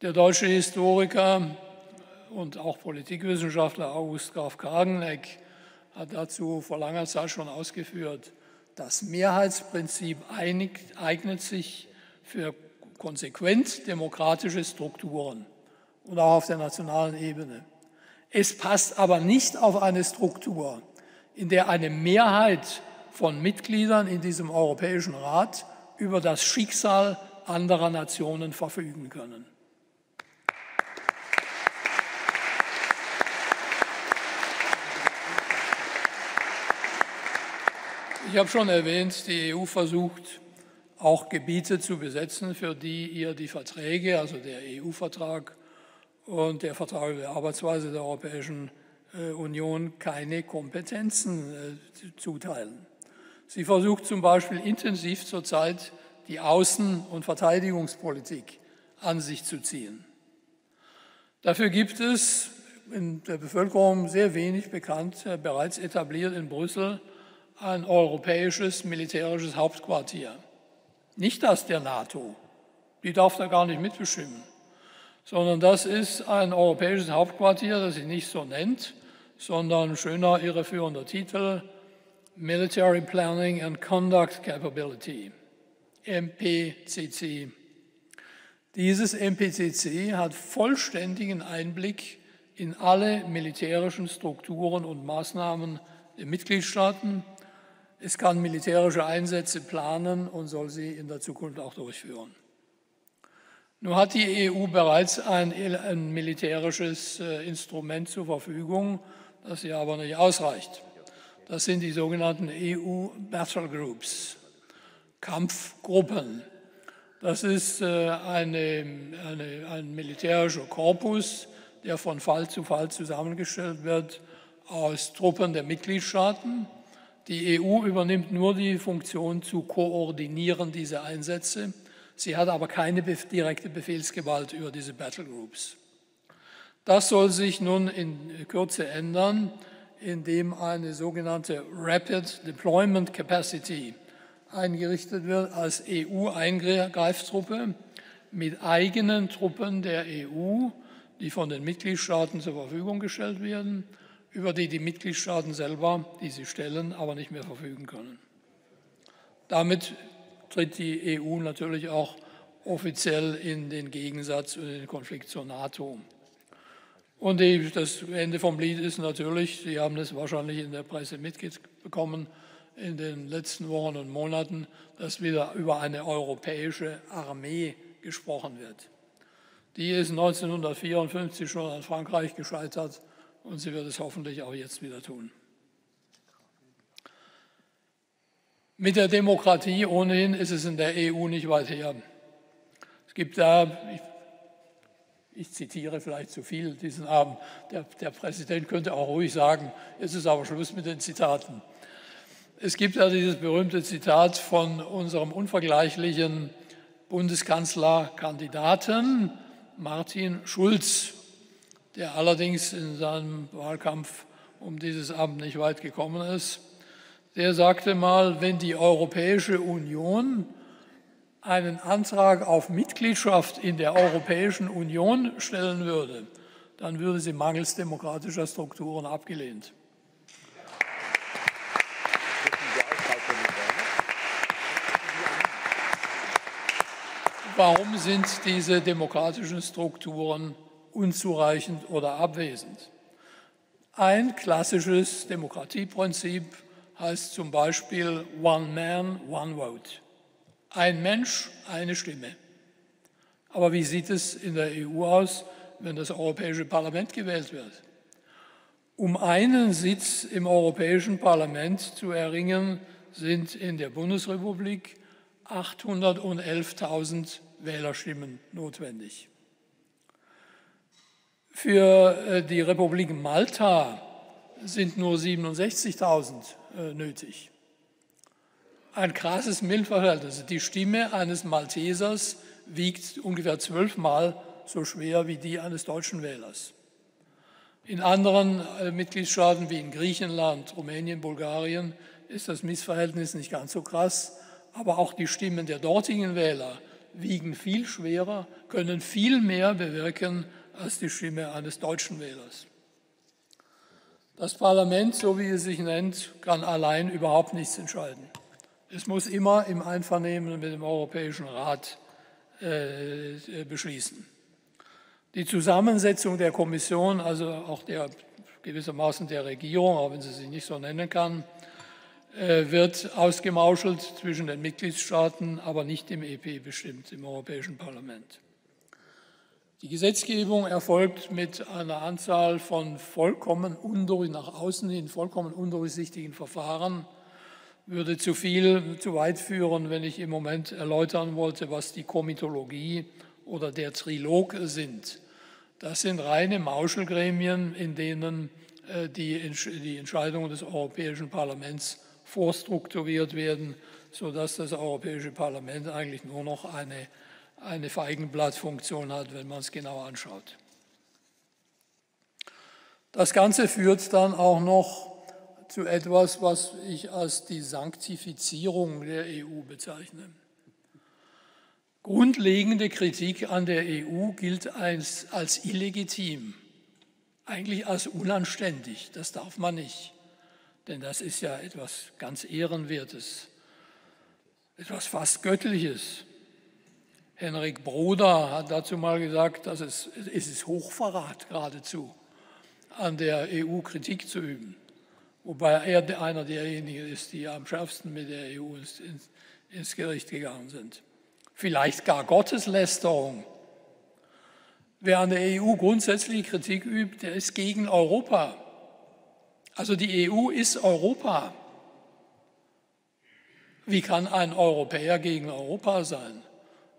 Der deutsche Historiker und auch Politikwissenschaftler August Graf Kageneck hat dazu vor langer Zeit schon ausgeführt, das Mehrheitsprinzip eignet sich für konsequent demokratische Strukturen und auch auf der nationalen Ebene. Es passt aber nicht auf eine Struktur, in der eine Mehrheit von Mitgliedern in diesem Europäischen Rat über das Schicksal anderer Nationen verfügen können. Ich habe schon erwähnt, die EU versucht auch Gebiete zu besetzen, für die ihr die Verträge, also der EU-Vertrag und der Vertrag über die Arbeitsweise der Europäischen äh, Union, keine Kompetenzen äh, zuteilen. Sie versucht zum Beispiel intensiv zurzeit die Außen- und Verteidigungspolitik an sich zu ziehen. Dafür gibt es in der Bevölkerung sehr wenig bekannt, äh, bereits etabliert in Brüssel ein europäisches militärisches Hauptquartier. Nicht das der NATO, die darf da gar nicht mitbestimmen, sondern das ist ein europäisches Hauptquartier, das sich nicht so nennt, sondern schöner irreführender Titel Military Planning and Conduct Capability, MPCC. Dieses MPCC hat vollständigen Einblick in alle militärischen Strukturen und Maßnahmen der Mitgliedstaaten es kann militärische Einsätze planen und soll sie in der Zukunft auch durchführen. Nun hat die EU bereits ein, militärisches äh, Instrument zur Verfügung, das hier aber nicht ausreicht. Das sind die sogenannten EU Battle Groups, Kampfgruppen. Das ist äh, eine, eine, ein militärischer Korpus, der von Fall zu Fall zusammengestellt wird aus Truppen der Mitgliedstaaten die EU übernimmt nur die Funktion zu koordinieren diese Einsätze. Sie hat aber keine direkte Befehlsgewalt über diese Battlegroups. Das soll sich nun in Kürze ändern, indem eine sogenannte Rapid Deployment Capacity eingerichtet wird als EU-Eingreiftruppe mit eigenen Truppen der EU, die von den Mitgliedstaaten zur Verfügung gestellt werden über die die Mitgliedstaaten selber, die sie stellen, aber nicht mehr verfügen können. Damit tritt die EU natürlich auch offiziell in den Gegensatz und den Konflikt zur NATO. Und die, das Ende vom Lied ist natürlich, Sie haben es wahrscheinlich in der Presse mitbekommen, in den letzten Wochen und Monaten, dass wieder über eine europäische Armee gesprochen wird. Die ist 1954 schon an Frankreich gescheitert und sie wird es hoffentlich auch jetzt wieder tun. Mit der Demokratie ohnehin ist es in der EU nicht weit her. Es gibt da, ich, ich zitiere vielleicht zu viel diesen Abend, der, der Präsident könnte auch ruhig sagen, jetzt ist aber Schluss mit den Zitaten. Es gibt ja dieses berühmte Zitat von unserem unvergleichlichen Bundeskanzlerkandidaten Martin Schulz der allerdings in seinem Wahlkampf um dieses Amt nicht weit gekommen ist. Der sagte mal, wenn die Europäische Union einen Antrag auf Mitgliedschaft in der Europäischen Union stellen würde, dann würde sie mangels demokratischer Strukturen abgelehnt. Warum sind diese demokratischen Strukturen unzureichend oder abwesend. Ein klassisches Demokratieprinzip heißt zum Beispiel One Man, One Vote. Ein Mensch, eine Stimme. Aber wie sieht es in der EU aus, wenn das Europäische Parlament gewählt wird? Um einen Sitz im Europäischen Parlament zu erringen, sind in der Bundesrepublik 811.000 Wählerstimmen notwendig. Für äh, die Republik Malta sind nur 67.000 äh, nötig. Ein krasses Milchverhältnis. Die Stimme eines Maltesers wiegt ungefähr zwölfmal so schwer wie die eines deutschen Wählers. In anderen äh, Mitgliedstaaten wie in Griechenland, Rumänien, Bulgarien ist das Missverhältnis nicht ganz so krass, aber auch die Stimmen der dortigen Wähler wiegen viel schwerer, können viel mehr bewirken als die Stimme eines deutschen Wählers. Das Parlament, so wie es sich nennt, kann allein überhaupt nichts entscheiden. Es muss immer im Einvernehmen mit dem Europäischen Rat äh, beschließen. Die Zusammensetzung der Kommission, also auch der gewissermaßen der Regierung, auch wenn sie sich nicht so nennen kann, äh, wird ausgemauschelt zwischen den Mitgliedstaaten, aber nicht im EP bestimmt, im Europäischen Parlament. Die Gesetzgebung erfolgt mit einer Anzahl von vollkommen undurch, nach außen hin vollkommen undurchsichtigen Verfahren. Würde zu viel, zu weit führen, wenn ich im Moment erläutern wollte, was die Komitologie oder der Trilog sind. Das sind reine Mauschelgremien, in denen äh, die, die Entscheidungen des Europäischen Parlaments vorstrukturiert werden, sodass das Europäische Parlament eigentlich nur noch eine, eine Feigenblattfunktion hat, wenn man es genau anschaut. Das Ganze führt dann auch noch zu etwas, was ich als die Sanktifizierung der EU bezeichne. Grundlegende Kritik an der EU gilt als, als illegitim, eigentlich als unanständig. Das darf man nicht, denn das ist ja etwas ganz Ehrenwertes, etwas fast Göttliches. Henrik Broder hat dazu mal gesagt, dass es, es ist Hochverrat geradezu, an der EU Kritik zu üben. Wobei er einer derjenigen ist, die am schärfsten mit der EU ins, ins Gericht gegangen sind vielleicht gar Gotteslästerung. Wer an der EU grundsätzlich Kritik übt, der ist gegen Europa. Also die EU ist Europa. Wie kann ein Europäer gegen Europa sein?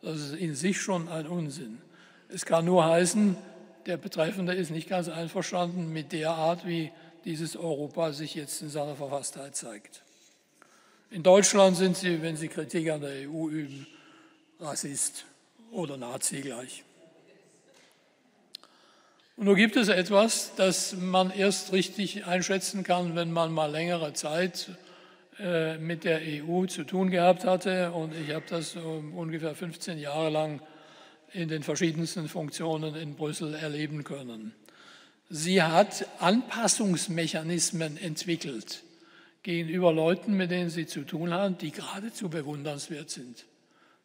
Das ist in sich schon ein Unsinn. Es kann nur heißen, der Betreffende ist nicht ganz einverstanden mit der Art, wie dieses Europa sich jetzt in seiner Verfasstheit zeigt. In Deutschland sind Sie, wenn Sie Kritik an der EU üben, Rassist oder Nazi gleich. Und nun gibt es etwas, das man erst richtig einschätzen kann, wenn man mal längere Zeit mit der EU zu tun gehabt hatte. Und ich habe das ungefähr 15 Jahre lang in den verschiedensten Funktionen in Brüssel erleben können. Sie hat Anpassungsmechanismen entwickelt gegenüber Leuten, mit denen sie zu tun haben, die geradezu bewundernswert sind.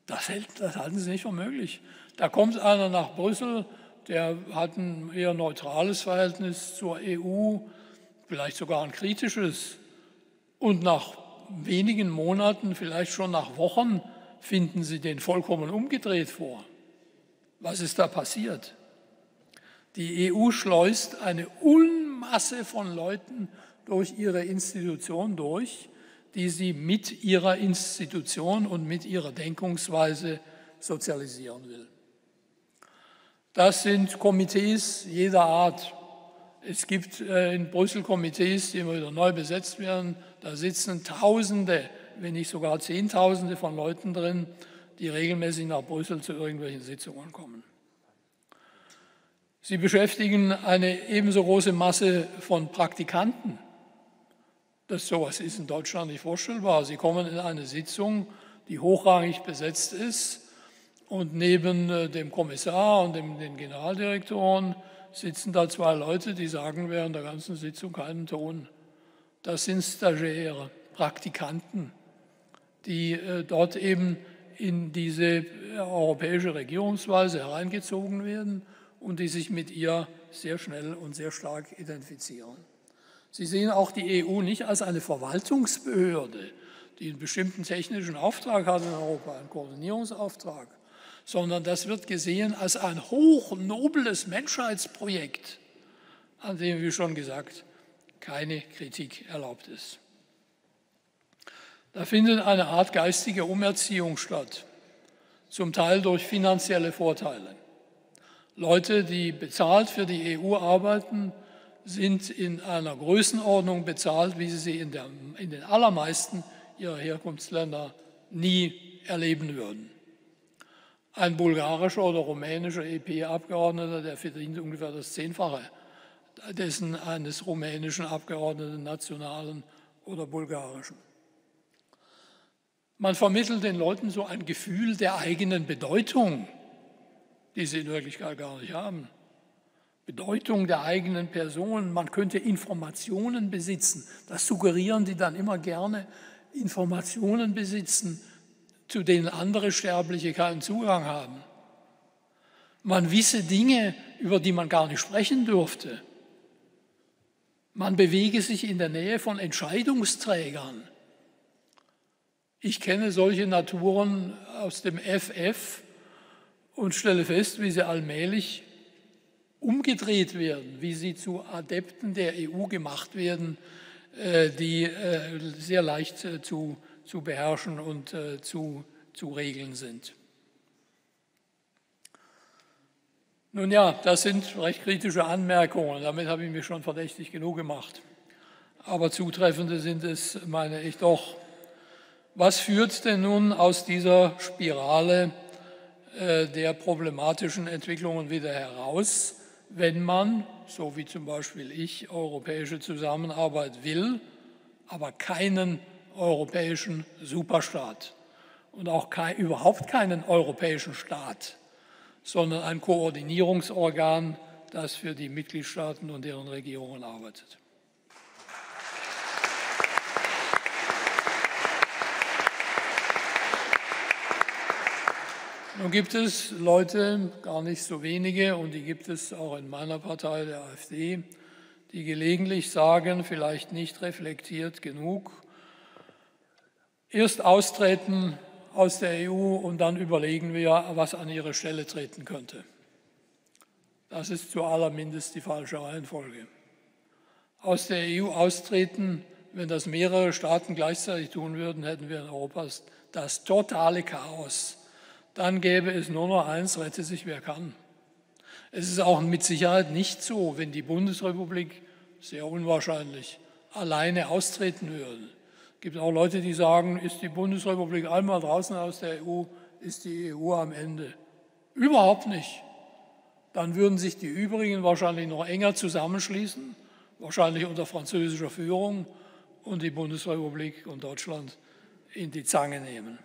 Das, hält, das halten sie nicht für möglich. Da kommt einer nach Brüssel, der hat ein eher neutrales Verhältnis zur EU, vielleicht sogar ein kritisches. Und nach wenigen Monaten, vielleicht schon nach Wochen, finden sie den vollkommen umgedreht vor. Was ist da passiert? Die EU schleust eine Unmasse von Leuten durch ihre Institution durch, die sie mit ihrer Institution und mit ihrer Denkungsweise sozialisieren will. Das sind Komitees jeder Art. Es gibt äh, in Brüssel Komitees, die immer wieder neu besetzt werden. Da sitzen Tausende, wenn nicht sogar Zehntausende von Leuten drin, die regelmäßig nach Brüssel zu irgendwelchen Sitzungen kommen. Sie beschäftigen eine ebenso große Masse von Praktikanten dass sowas ist in Deutschland nicht vorstellbar. Sie kommen in eine Sitzung, die hochrangig besetzt ist und neben äh, dem Kommissar und dem, den Generaldirektoren sitzen da zwei Leute, die sagen während der ganzen Sitzung keinen Ton. Das sind Stagiäre, Praktikanten, die äh, dort eben in diese äh, europäische Regierungsweise hereingezogen werden und die sich mit ihr sehr schnell und sehr stark identifizieren. Sie sehen auch die EU nicht als eine Verwaltungsbehörde, die einen bestimmten technischen Auftrag hat in Europa, einen Koordinierungsauftrag, sondern das wird gesehen als ein hochnobles Menschheitsprojekt, an dem, wie schon gesagt, keine Kritik erlaubt ist. Da findet eine Art geistige Umerziehung statt, zum Teil durch finanzielle Vorteile. Leute, die bezahlt für die EU arbeiten, sind in einer Größenordnung bezahlt, wie sie sie in, der, in den allermeisten ihrer Herkunftsländer nie erleben würden. Ein bulgarischer oder rumänischer EP-Abgeordneter, der verdient ungefähr das Zehnfache dessen eines rumänischen Abgeordneten, nationalen oder bulgarischen. Man vermittelt den Leuten so ein Gefühl der eigenen Bedeutung, die sie in Wirklichkeit gar nicht haben. Bedeutung der eigenen Person. Man könnte Informationen besitzen. Das suggerieren die dann immer gerne. Informationen besitzen, zu denen andere Sterbliche keinen Zugang haben. Man wisse Dinge, über die man gar nicht sprechen dürfte. Man bewege sich in der Nähe von Entscheidungsträgern. Ich kenne solche Naturen aus dem FF und stelle fest, wie sie allmählich umgedreht werden, wie sie zu Adepten der EU gemacht werden, äh, die äh, sehr leicht äh, zu, zu beherrschen und zu, zu regeln sind. Nun ja, das sind recht kritische Anmerkungen, damit habe ich mich schon verdächtig genug gemacht. Aber zutreffende sind es, meine ich doch. Was führt denn nun aus dieser Spirale der problematischen Entwicklungen wieder heraus? wenn man, so wie zum Beispiel ich, europäische Zusammenarbeit will, aber keinen europäischen Superstaat und auch kein, überhaupt keinen europäischen Staat, sondern ein Koordinierungsorgan, das für die Mitgliedstaaten und deren Regierungen arbeitet. Nun gibt es Leute, gar nicht so wenige, und die gibt es auch in meiner Partei, der AfD, die gelegentlich sagen, vielleicht nicht reflektiert genug, erst austreten aus der EU und dann überlegen wir, was an ihre Stelle treten könnte. Das ist zu allermindest die falsche Reihenfolge. Aus der EU austreten, wenn das mehrere Staaten gleichzeitig tun würden, hätten wir in Europa das totale Chaos dann gäbe es nur noch eins, rette sich wer kann. Es ist auch mit Sicherheit nicht so, wenn die Bundesrepublik, sehr unwahrscheinlich, alleine austreten würde. Es gibt auch Leute, die sagen, ist die Bundesrepublik einmal draußen aus der EU, ist die EU am Ende. Überhaupt nicht. Dann würden sich die übrigen wahrscheinlich noch enger zusammenschließen, wahrscheinlich unter französischer Führung und die Bundesrepublik und Deutschland in die Zange nehmen.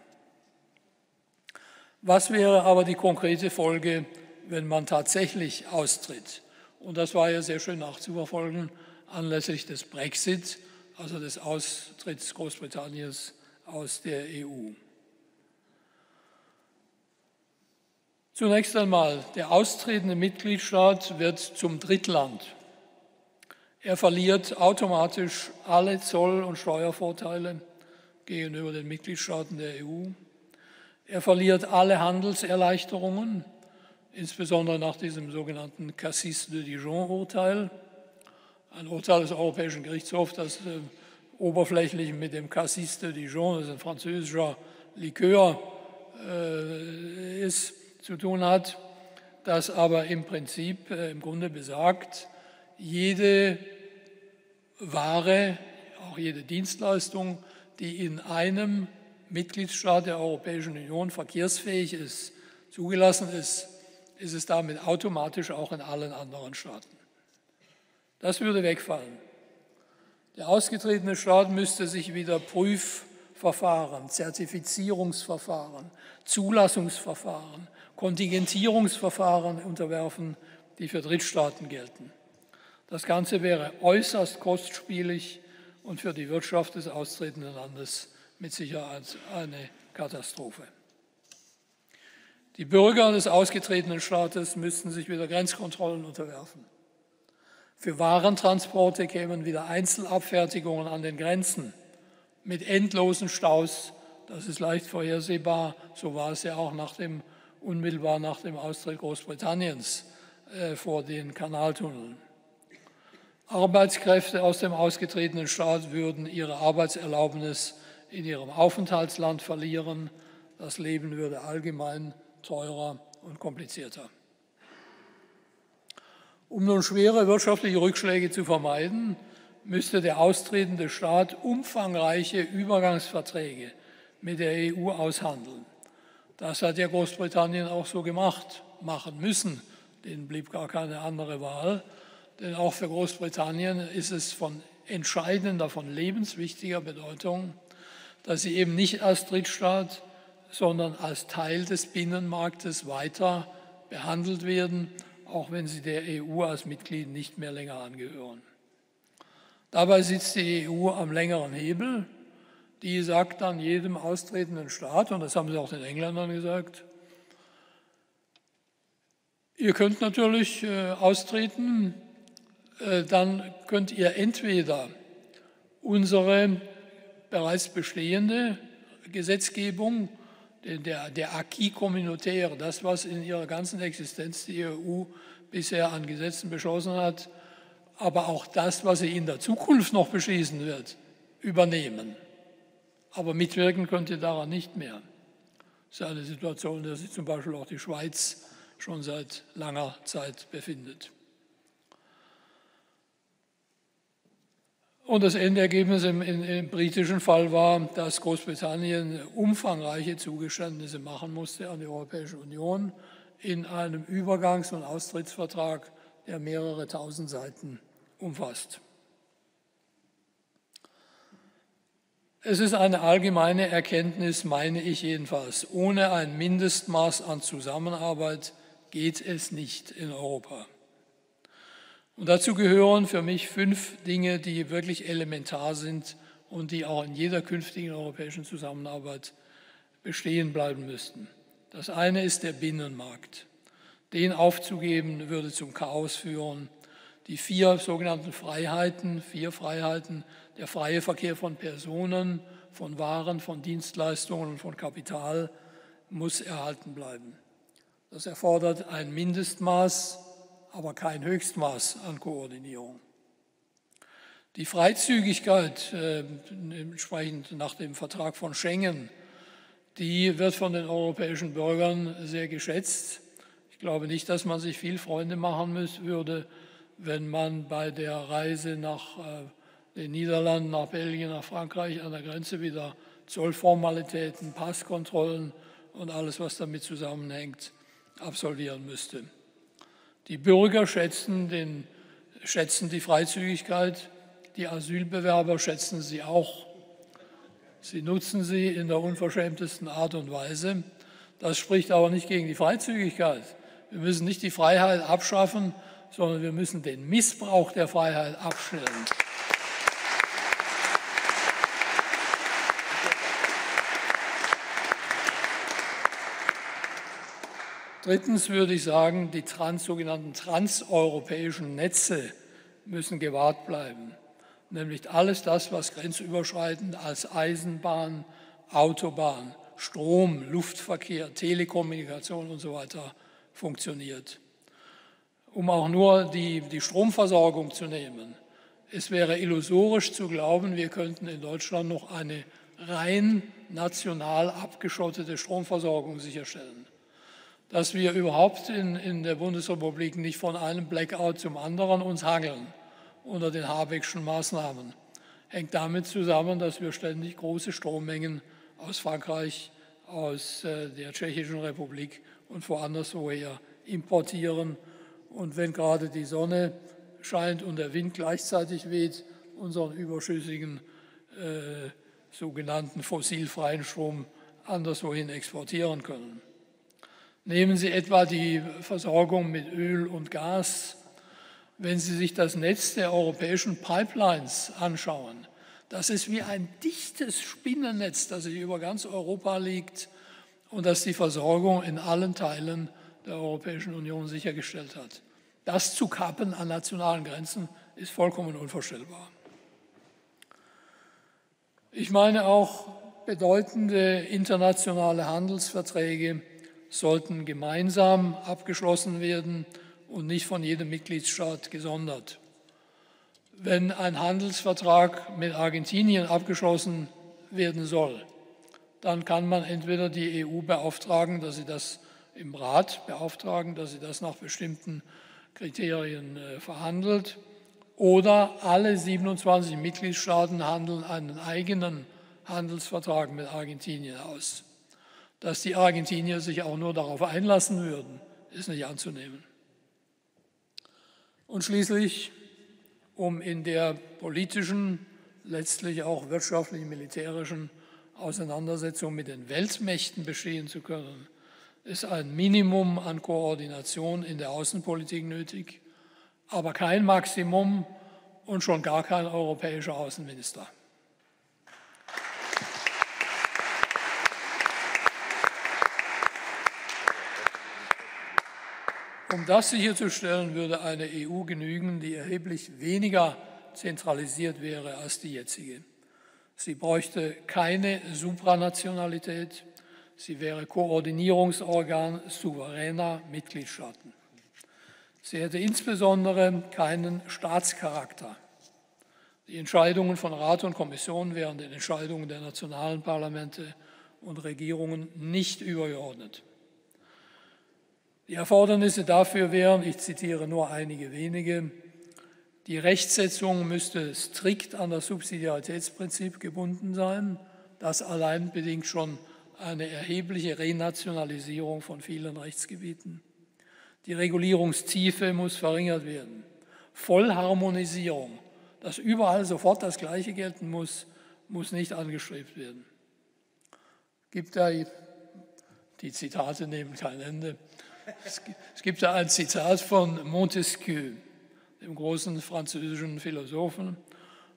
Was wäre aber die konkrete Folge, wenn man tatsächlich austritt? Und das war ja sehr schön nachzuverfolgen anlässlich des Brexit, also des Austritts Großbritanniens aus der EU. Zunächst einmal, der austretende Mitgliedstaat wird zum Drittland. Er verliert automatisch alle Zoll- und Steuervorteile gegenüber den Mitgliedstaaten der EU. Er verliert alle Handelserleichterungen, insbesondere nach diesem sogenannten Cassis de Dijon-Urteil, ein Urteil des Europäischen Gerichtshofs, das äh, oberflächlich mit dem Cassis de Dijon, das ist ein französischer Likör äh, ist, zu tun hat, das aber im Prinzip äh, im Grunde besagt, jede Ware, auch jede Dienstleistung, die in einem Mitgliedstaat der Europäischen Union verkehrsfähig ist, zugelassen ist, ist es damit automatisch auch in allen anderen Staaten. Das würde wegfallen. Der ausgetretene Staat müsste sich wieder Prüfverfahren, Zertifizierungsverfahren, Zulassungsverfahren, Kontingentierungsverfahren unterwerfen, die für Drittstaaten gelten. Das Ganze wäre äußerst kostspielig und für die Wirtschaft des austretenden Landes mit Sicherheit eine Katastrophe. Die Bürger des ausgetretenen Staates müssten sich wieder Grenzkontrollen unterwerfen. Für Warentransporte kämen wieder Einzelabfertigungen an den Grenzen mit endlosen Staus. Das ist leicht vorhersehbar. So war es ja auch nach dem, unmittelbar nach dem Austritt Großbritanniens äh, vor den Kanaltunneln. Arbeitskräfte aus dem ausgetretenen Staat würden ihre Arbeitserlaubnis in ihrem Aufenthaltsland verlieren. Das Leben würde allgemein teurer und komplizierter. Um nun schwere wirtschaftliche Rückschläge zu vermeiden, müsste der austretende Staat umfangreiche Übergangsverträge mit der EU aushandeln. Das hat ja Großbritannien auch so gemacht, machen müssen. Denen blieb gar keine andere Wahl. Denn auch für Großbritannien ist es von entscheidender, von lebenswichtiger Bedeutung, dass sie eben nicht als Drittstaat, sondern als Teil des Binnenmarktes weiter behandelt werden, auch wenn sie der EU als Mitglied nicht mehr länger angehören. Dabei sitzt die EU am längeren Hebel. Die sagt dann jedem austretenden Staat, und das haben sie auch den Engländern gesagt, ihr könnt natürlich äh, austreten, äh, dann könnt ihr entweder unsere bereits bestehende Gesetzgebung, der, der Acquis communautaire, das, was in ihrer ganzen Existenz die EU bisher an Gesetzen beschlossen hat, aber auch das, was sie in der Zukunft noch beschließen wird, übernehmen. Aber mitwirken könnt ihr daran nicht mehr. Das ist eine Situation, in der sich zum Beispiel auch die Schweiz schon seit langer Zeit befindet. Und das Endergebnis im, im, im, britischen Fall war, dass Großbritannien umfangreiche Zugeständnisse machen musste an die Europäische Union in einem Übergangs- und Austrittsvertrag, der mehrere tausend Seiten umfasst. Es ist eine allgemeine Erkenntnis, meine ich jedenfalls. Ohne ein Mindestmaß an Zusammenarbeit geht es nicht in Europa. Und dazu gehören für mich fünf Dinge, die wirklich elementar sind und die auch in jeder künftigen europäischen Zusammenarbeit bestehen bleiben müssten. Das eine ist der Binnenmarkt. Den aufzugeben würde zum Chaos führen. Die vier sogenannten Freiheiten, vier Freiheiten, der freie Verkehr von Personen, von Waren, von Dienstleistungen und von Kapital muss erhalten bleiben. Das erfordert ein Mindestmaß aber kein Höchstmaß an Koordinierung. Die Freizügigkeit, äh, entsprechend nach dem Vertrag von Schengen, die wird von den europäischen Bürgern sehr geschätzt. Ich glaube nicht, dass man sich viel Freunde machen müß, würde, wenn man bei der Reise nach äh, den Niederlanden, nach Belgien, nach Frankreich an der Grenze wieder Zollformalitäten, Passkontrollen und alles, was damit zusammenhängt, absolvieren müsste. Die Bürger schätzen, den, schätzen die Freizügigkeit, die Asylbewerber schätzen sie auch. Sie nutzen sie in der unverschämtesten Art und Weise. Das spricht aber nicht gegen die Freizügigkeit. Wir müssen nicht die Freiheit abschaffen, sondern wir müssen den Missbrauch der Freiheit abstellen. Drittens würde ich sagen, die trans, sogenannten transeuropäischen Netze müssen gewahrt bleiben. Nämlich alles das, was grenzüberschreitend als Eisenbahn, Autobahn, Strom, Luftverkehr, Telekommunikation und so weiter funktioniert. Um auch nur die, die Stromversorgung zu nehmen. Es wäre illusorisch zu glauben, wir könnten in Deutschland noch eine rein national abgeschottete Stromversorgung sicherstellen dass wir überhaupt in, in der Bundesrepublik nicht von einem Blackout zum anderen uns hangeln unter den Habeckschen Maßnahmen. Hängt damit zusammen, dass wir ständig große Strommengen aus Frankreich, aus äh, der Tschechischen Republik und woanders woher importieren. Und wenn gerade die Sonne scheint und der Wind gleichzeitig weht, unseren überschüssigen äh, sogenannten fossilfreien Strom anderswohin exportieren können. Nehmen Sie etwa die Versorgung mit Öl und Gas. Wenn Sie sich das Netz der europäischen Pipelines anschauen, das ist wie ein dichtes Spinnennetz, das sich über ganz Europa liegt und das die Versorgung in allen Teilen der Europäischen Union sichergestellt hat. Das zu kappen an nationalen Grenzen ist vollkommen unvorstellbar. Ich meine auch, bedeutende internationale Handelsverträge sollten gemeinsam abgeschlossen werden und nicht von jedem Mitgliedstaat gesondert. Wenn ein Handelsvertrag mit Argentinien abgeschlossen werden soll, dann kann man entweder die EU beauftragen, dass sie das im Rat beauftragen, dass sie das nach bestimmten Kriterien äh, verhandelt, oder alle 27 Mitgliedstaaten handeln einen eigenen Handelsvertrag mit Argentinien aus. Dass die Argentinier sich auch nur darauf einlassen würden, ist nicht anzunehmen. Und schließlich, um in der politischen, letztlich auch wirtschaftlichen, militärischen Auseinandersetzung mit den Weltmächten bestehen zu können, ist ein Minimum an Koordination in der Außenpolitik nötig, aber kein Maximum und schon gar kein europäischer Außenminister. Um das sicherzustellen, würde eine EU genügen, die erheblich weniger zentralisiert wäre als die jetzige. Sie bräuchte keine Supranationalität, sie wäre Koordinierungsorgan souveräner Mitgliedstaaten. Sie hätte insbesondere keinen Staatscharakter. Die Entscheidungen von Rat und Kommission wären den Entscheidungen der nationalen Parlamente und Regierungen nicht übergeordnet. Die Erfordernisse dafür wären, ich zitiere nur einige wenige, die Rechtsetzung müsste strikt an das Subsidiaritätsprinzip gebunden sein. Das allein bedingt schon eine erhebliche Renationalisierung von vielen Rechtsgebieten. Die Regulierungstiefe muss verringert werden. Vollharmonisierung, dass überall sofort das Gleiche gelten muss, muss nicht angestrebt werden. Gibt da, die Zitate nehmen kein Ende. Es gibt da ein Zitat von Montesquieu, dem großen französischen Philosophen,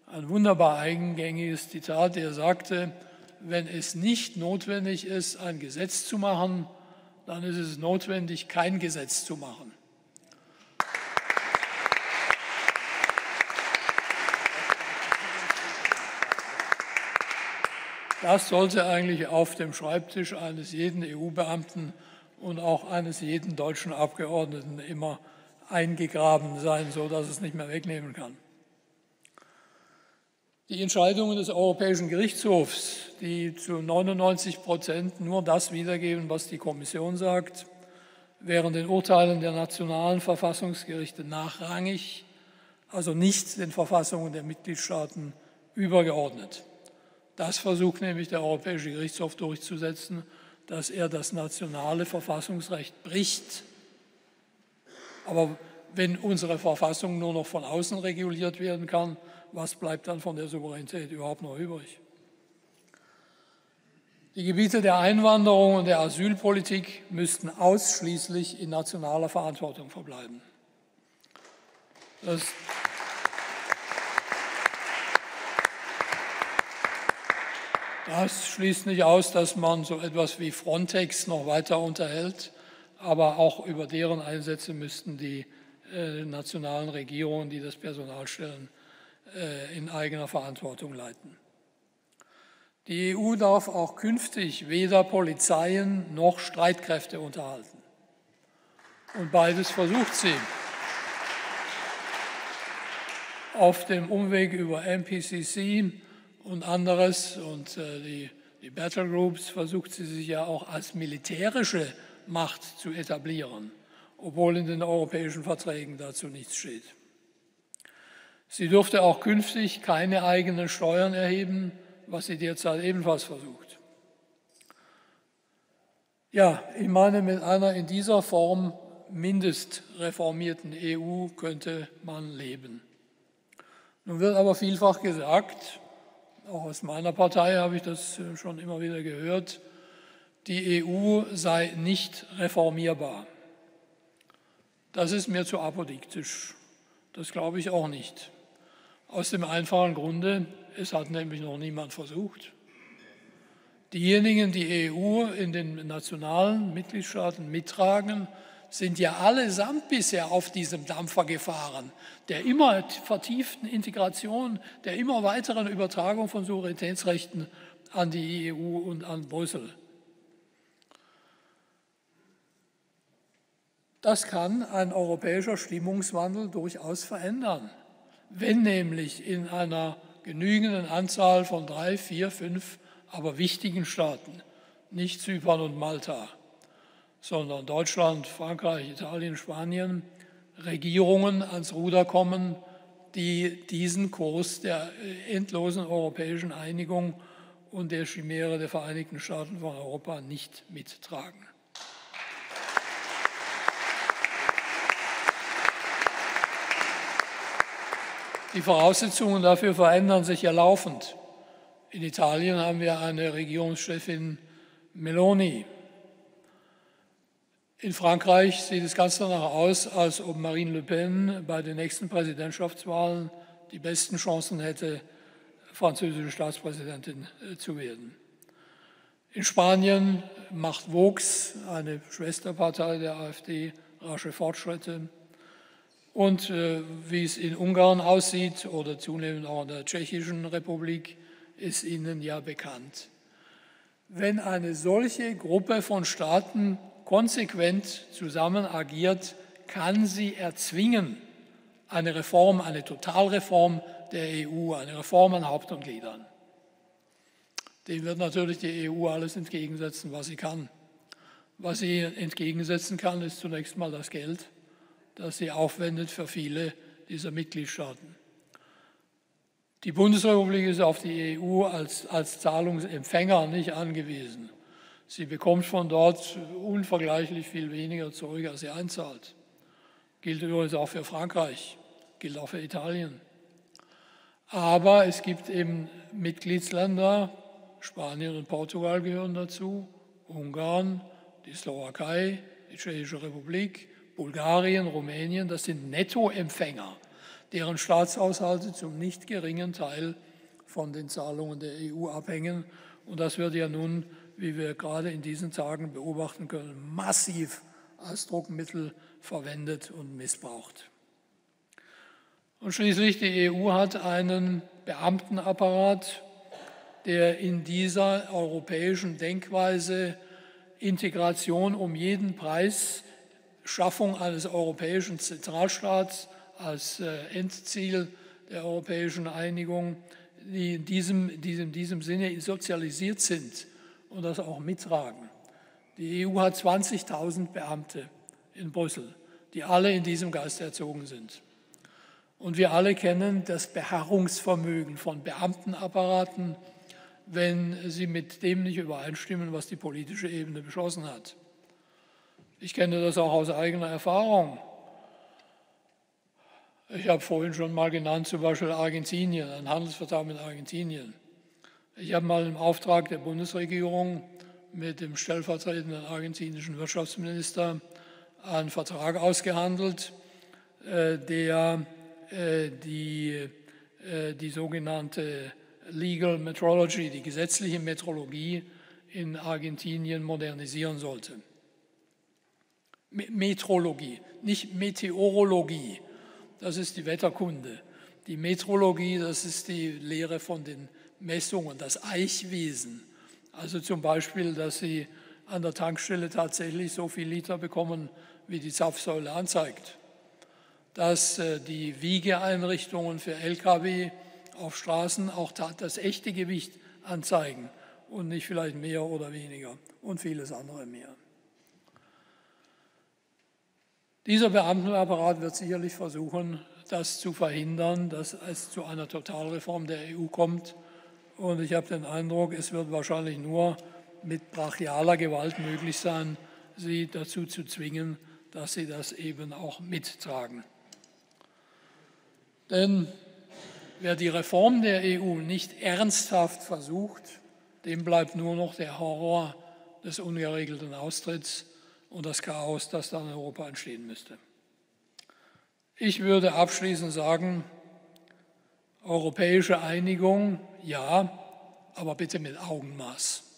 ein wunderbar eigengängiges Zitat, der sagte, wenn es nicht notwendig ist, ein Gesetz zu machen, dann ist es notwendig, kein Gesetz zu machen. Das sollte eigentlich auf dem Schreibtisch eines jeden EU-Beamten und auch eines jeden deutschen Abgeordneten immer eingegraben sein, sodass es nicht mehr wegnehmen kann. Die Entscheidungen des Europäischen Gerichtshofs, die zu 99 Prozent nur das wiedergeben, was die Kommission sagt, wären den Urteilen der nationalen Verfassungsgerichte nachrangig, also nicht den Verfassungen der Mitgliedstaaten übergeordnet. Das versucht nämlich der Europäische Gerichtshof durchzusetzen dass er das nationale Verfassungsrecht bricht. Aber wenn unsere Verfassung nur noch von außen reguliert werden kann, was bleibt dann von der Souveränität überhaupt noch übrig? Die Gebiete der Einwanderung und der Asylpolitik müssten ausschließlich in nationaler Verantwortung verbleiben. Das Das schließt nicht aus, dass man so etwas wie Frontex noch weiter unterhält, aber auch über deren Einsätze müssten die äh, nationalen Regierungen, die das Personal stellen, äh, in eigener Verantwortung leiten. Die EU darf auch künftig weder Polizeien noch Streitkräfte unterhalten. Und beides versucht sie. Auf dem Umweg über MPCC und anderes und äh, die, die Battle Groups versucht sie sich ja auch als militärische Macht zu etablieren, obwohl in den europäischen Verträgen dazu nichts steht. Sie dürfte auch künftig keine eigenen Steuern erheben, was sie derzeit ebenfalls versucht. Ja, ich meine, mit einer in dieser Form mindestreformierten EU könnte man leben. Nun wird aber vielfach gesagt, auch aus meiner Partei habe ich das äh, schon immer wieder gehört, die EU sei nicht reformierbar. Das ist mir zu apodiktisch. Das glaube ich auch nicht. Aus dem einfachen Grunde, es hat nämlich noch niemand versucht. Diejenigen, die EU in den nationalen Mitgliedstaaten mittragen, sind ja allesamt bisher auf diesem Dampfer gefahren, der immer vertieften Integration, der immer weiteren Übertragung von Souveränitätsrechten an die EU und an Brüssel. Das kann ein europäischer Stimmungswandel durchaus verändern. Wenn nämlich in einer genügenden Anzahl von drei, vier, fünf, aber wichtigen Staaten, nicht Zypern und Malta, sondern Deutschland, Frankreich, Italien, Spanien, Regierungen ans Ruder kommen, die diesen Kurs der endlosen europäischen Einigung und der Chimäre der Vereinigten Staaten von Europa nicht mittragen. Die Voraussetzungen dafür verändern sich ja laufend. In Italien haben wir eine Regierungschefin Meloni. In Frankreich sieht es ganz danach aus, als ob Marine Le Pen bei den nächsten Präsidentschaftswahlen die besten Chancen hätte, französische Staatspräsidentin äh, zu werden. In Spanien macht Vox, eine Schwesterpartei der AfD, rasche Fortschritte. Und äh, wie es in Ungarn aussieht oder zunehmend auch in der Tschechischen Republik, ist Ihnen ja bekannt. Wenn eine solche Gruppe von Staaten konsequent zusammen agiert, kann sie erzwingen, eine Reform, eine Totalreform der EU, eine Reform an Haupt und Gliedern. Dem wird natürlich die EU alles entgegensetzen, was sie kann. Was sie entgegensetzen kann, ist zunächst mal das Geld das sie aufwendet für viele dieser Mitgliedstaaten. Die Bundesrepublik ist auf die EU als, als Zahlungsempfänger nicht angewiesen. Sie bekommt von dort unvergleichlich viel weniger zurück, als sie einzahlt. Gilt übrigens auch für Frankreich, gilt auch für Italien. Aber es gibt eben Mitgliedsländer, Spanien und Portugal gehören dazu, Ungarn, die Slowakei, die Tschechische Republik, Bulgarien, Rumänien, das sind Nettoempfänger, deren Staatshaushalte zum nicht geringen Teil von den Zahlungen der EU abhängen. Und das wird ja nun, wie wir gerade in diesen Tagen beobachten können, massiv als Druckmittel verwendet und missbraucht. Und schließlich, die EU hat einen Beamtenapparat, der in dieser europäischen Denkweise Integration um jeden Preis Schaffung eines europäischen Zentralstaats als äh, Endziel der europäischen Einigung, die in diesem, in diesem Sinne sozialisiert sind und das auch mittragen. Die EU hat 20.000 Beamte in Brüssel, die alle in diesem Geist erzogen sind. Und wir alle kennen das Beharrungsvermögen von Beamtenapparaten, wenn sie mit dem nicht übereinstimmen, was die politische Ebene beschlossen hat. Ich kenne das auch aus eigener Erfahrung. Ich habe vorhin schon mal genannt, zum Beispiel Argentinien, ein Handelsvertrag mit Argentinien. Ich habe mal im Auftrag der Bundesregierung mit dem stellvertretenden argentinischen Wirtschaftsminister einen Vertrag ausgehandelt, äh, der äh, die, äh, die sogenannte Legal Metrology, die gesetzliche Metrologie in Argentinien modernisieren sollte. Metrologie, nicht Meteorologie. Das ist die Wetterkunde. Die Metrologie, das ist die Lehre von den Messungen, das Eichwesen. Also zum Beispiel, dass Sie an der Tankstelle tatsächlich so viel Liter bekommen, wie die Zapfsäule anzeigt. Dass äh, die Wiegeeinrichtungen für Lkw auf Straßen auch das echte Gewicht anzeigen und nicht vielleicht mehr oder weniger und vieles andere mehr. Dieser Beamtenapparat wird sicherlich versuchen, das zu verhindern, dass es zu einer Totalreform der EU kommt. Und ich habe den Eindruck, es wird wahrscheinlich nur mit brachialer Gewalt möglich sein, sie dazu zu zwingen, dass sie das eben auch mittragen. Denn wer die Reform der EU nicht ernsthaft versucht, dem bleibt nur noch der Horror des ungeregelten Austritts und das Chaos, das dann in Europa entstehen müsste. Ich würde abschließend sagen, europäische Einigung, ja, aber bitte mit Augenmaß.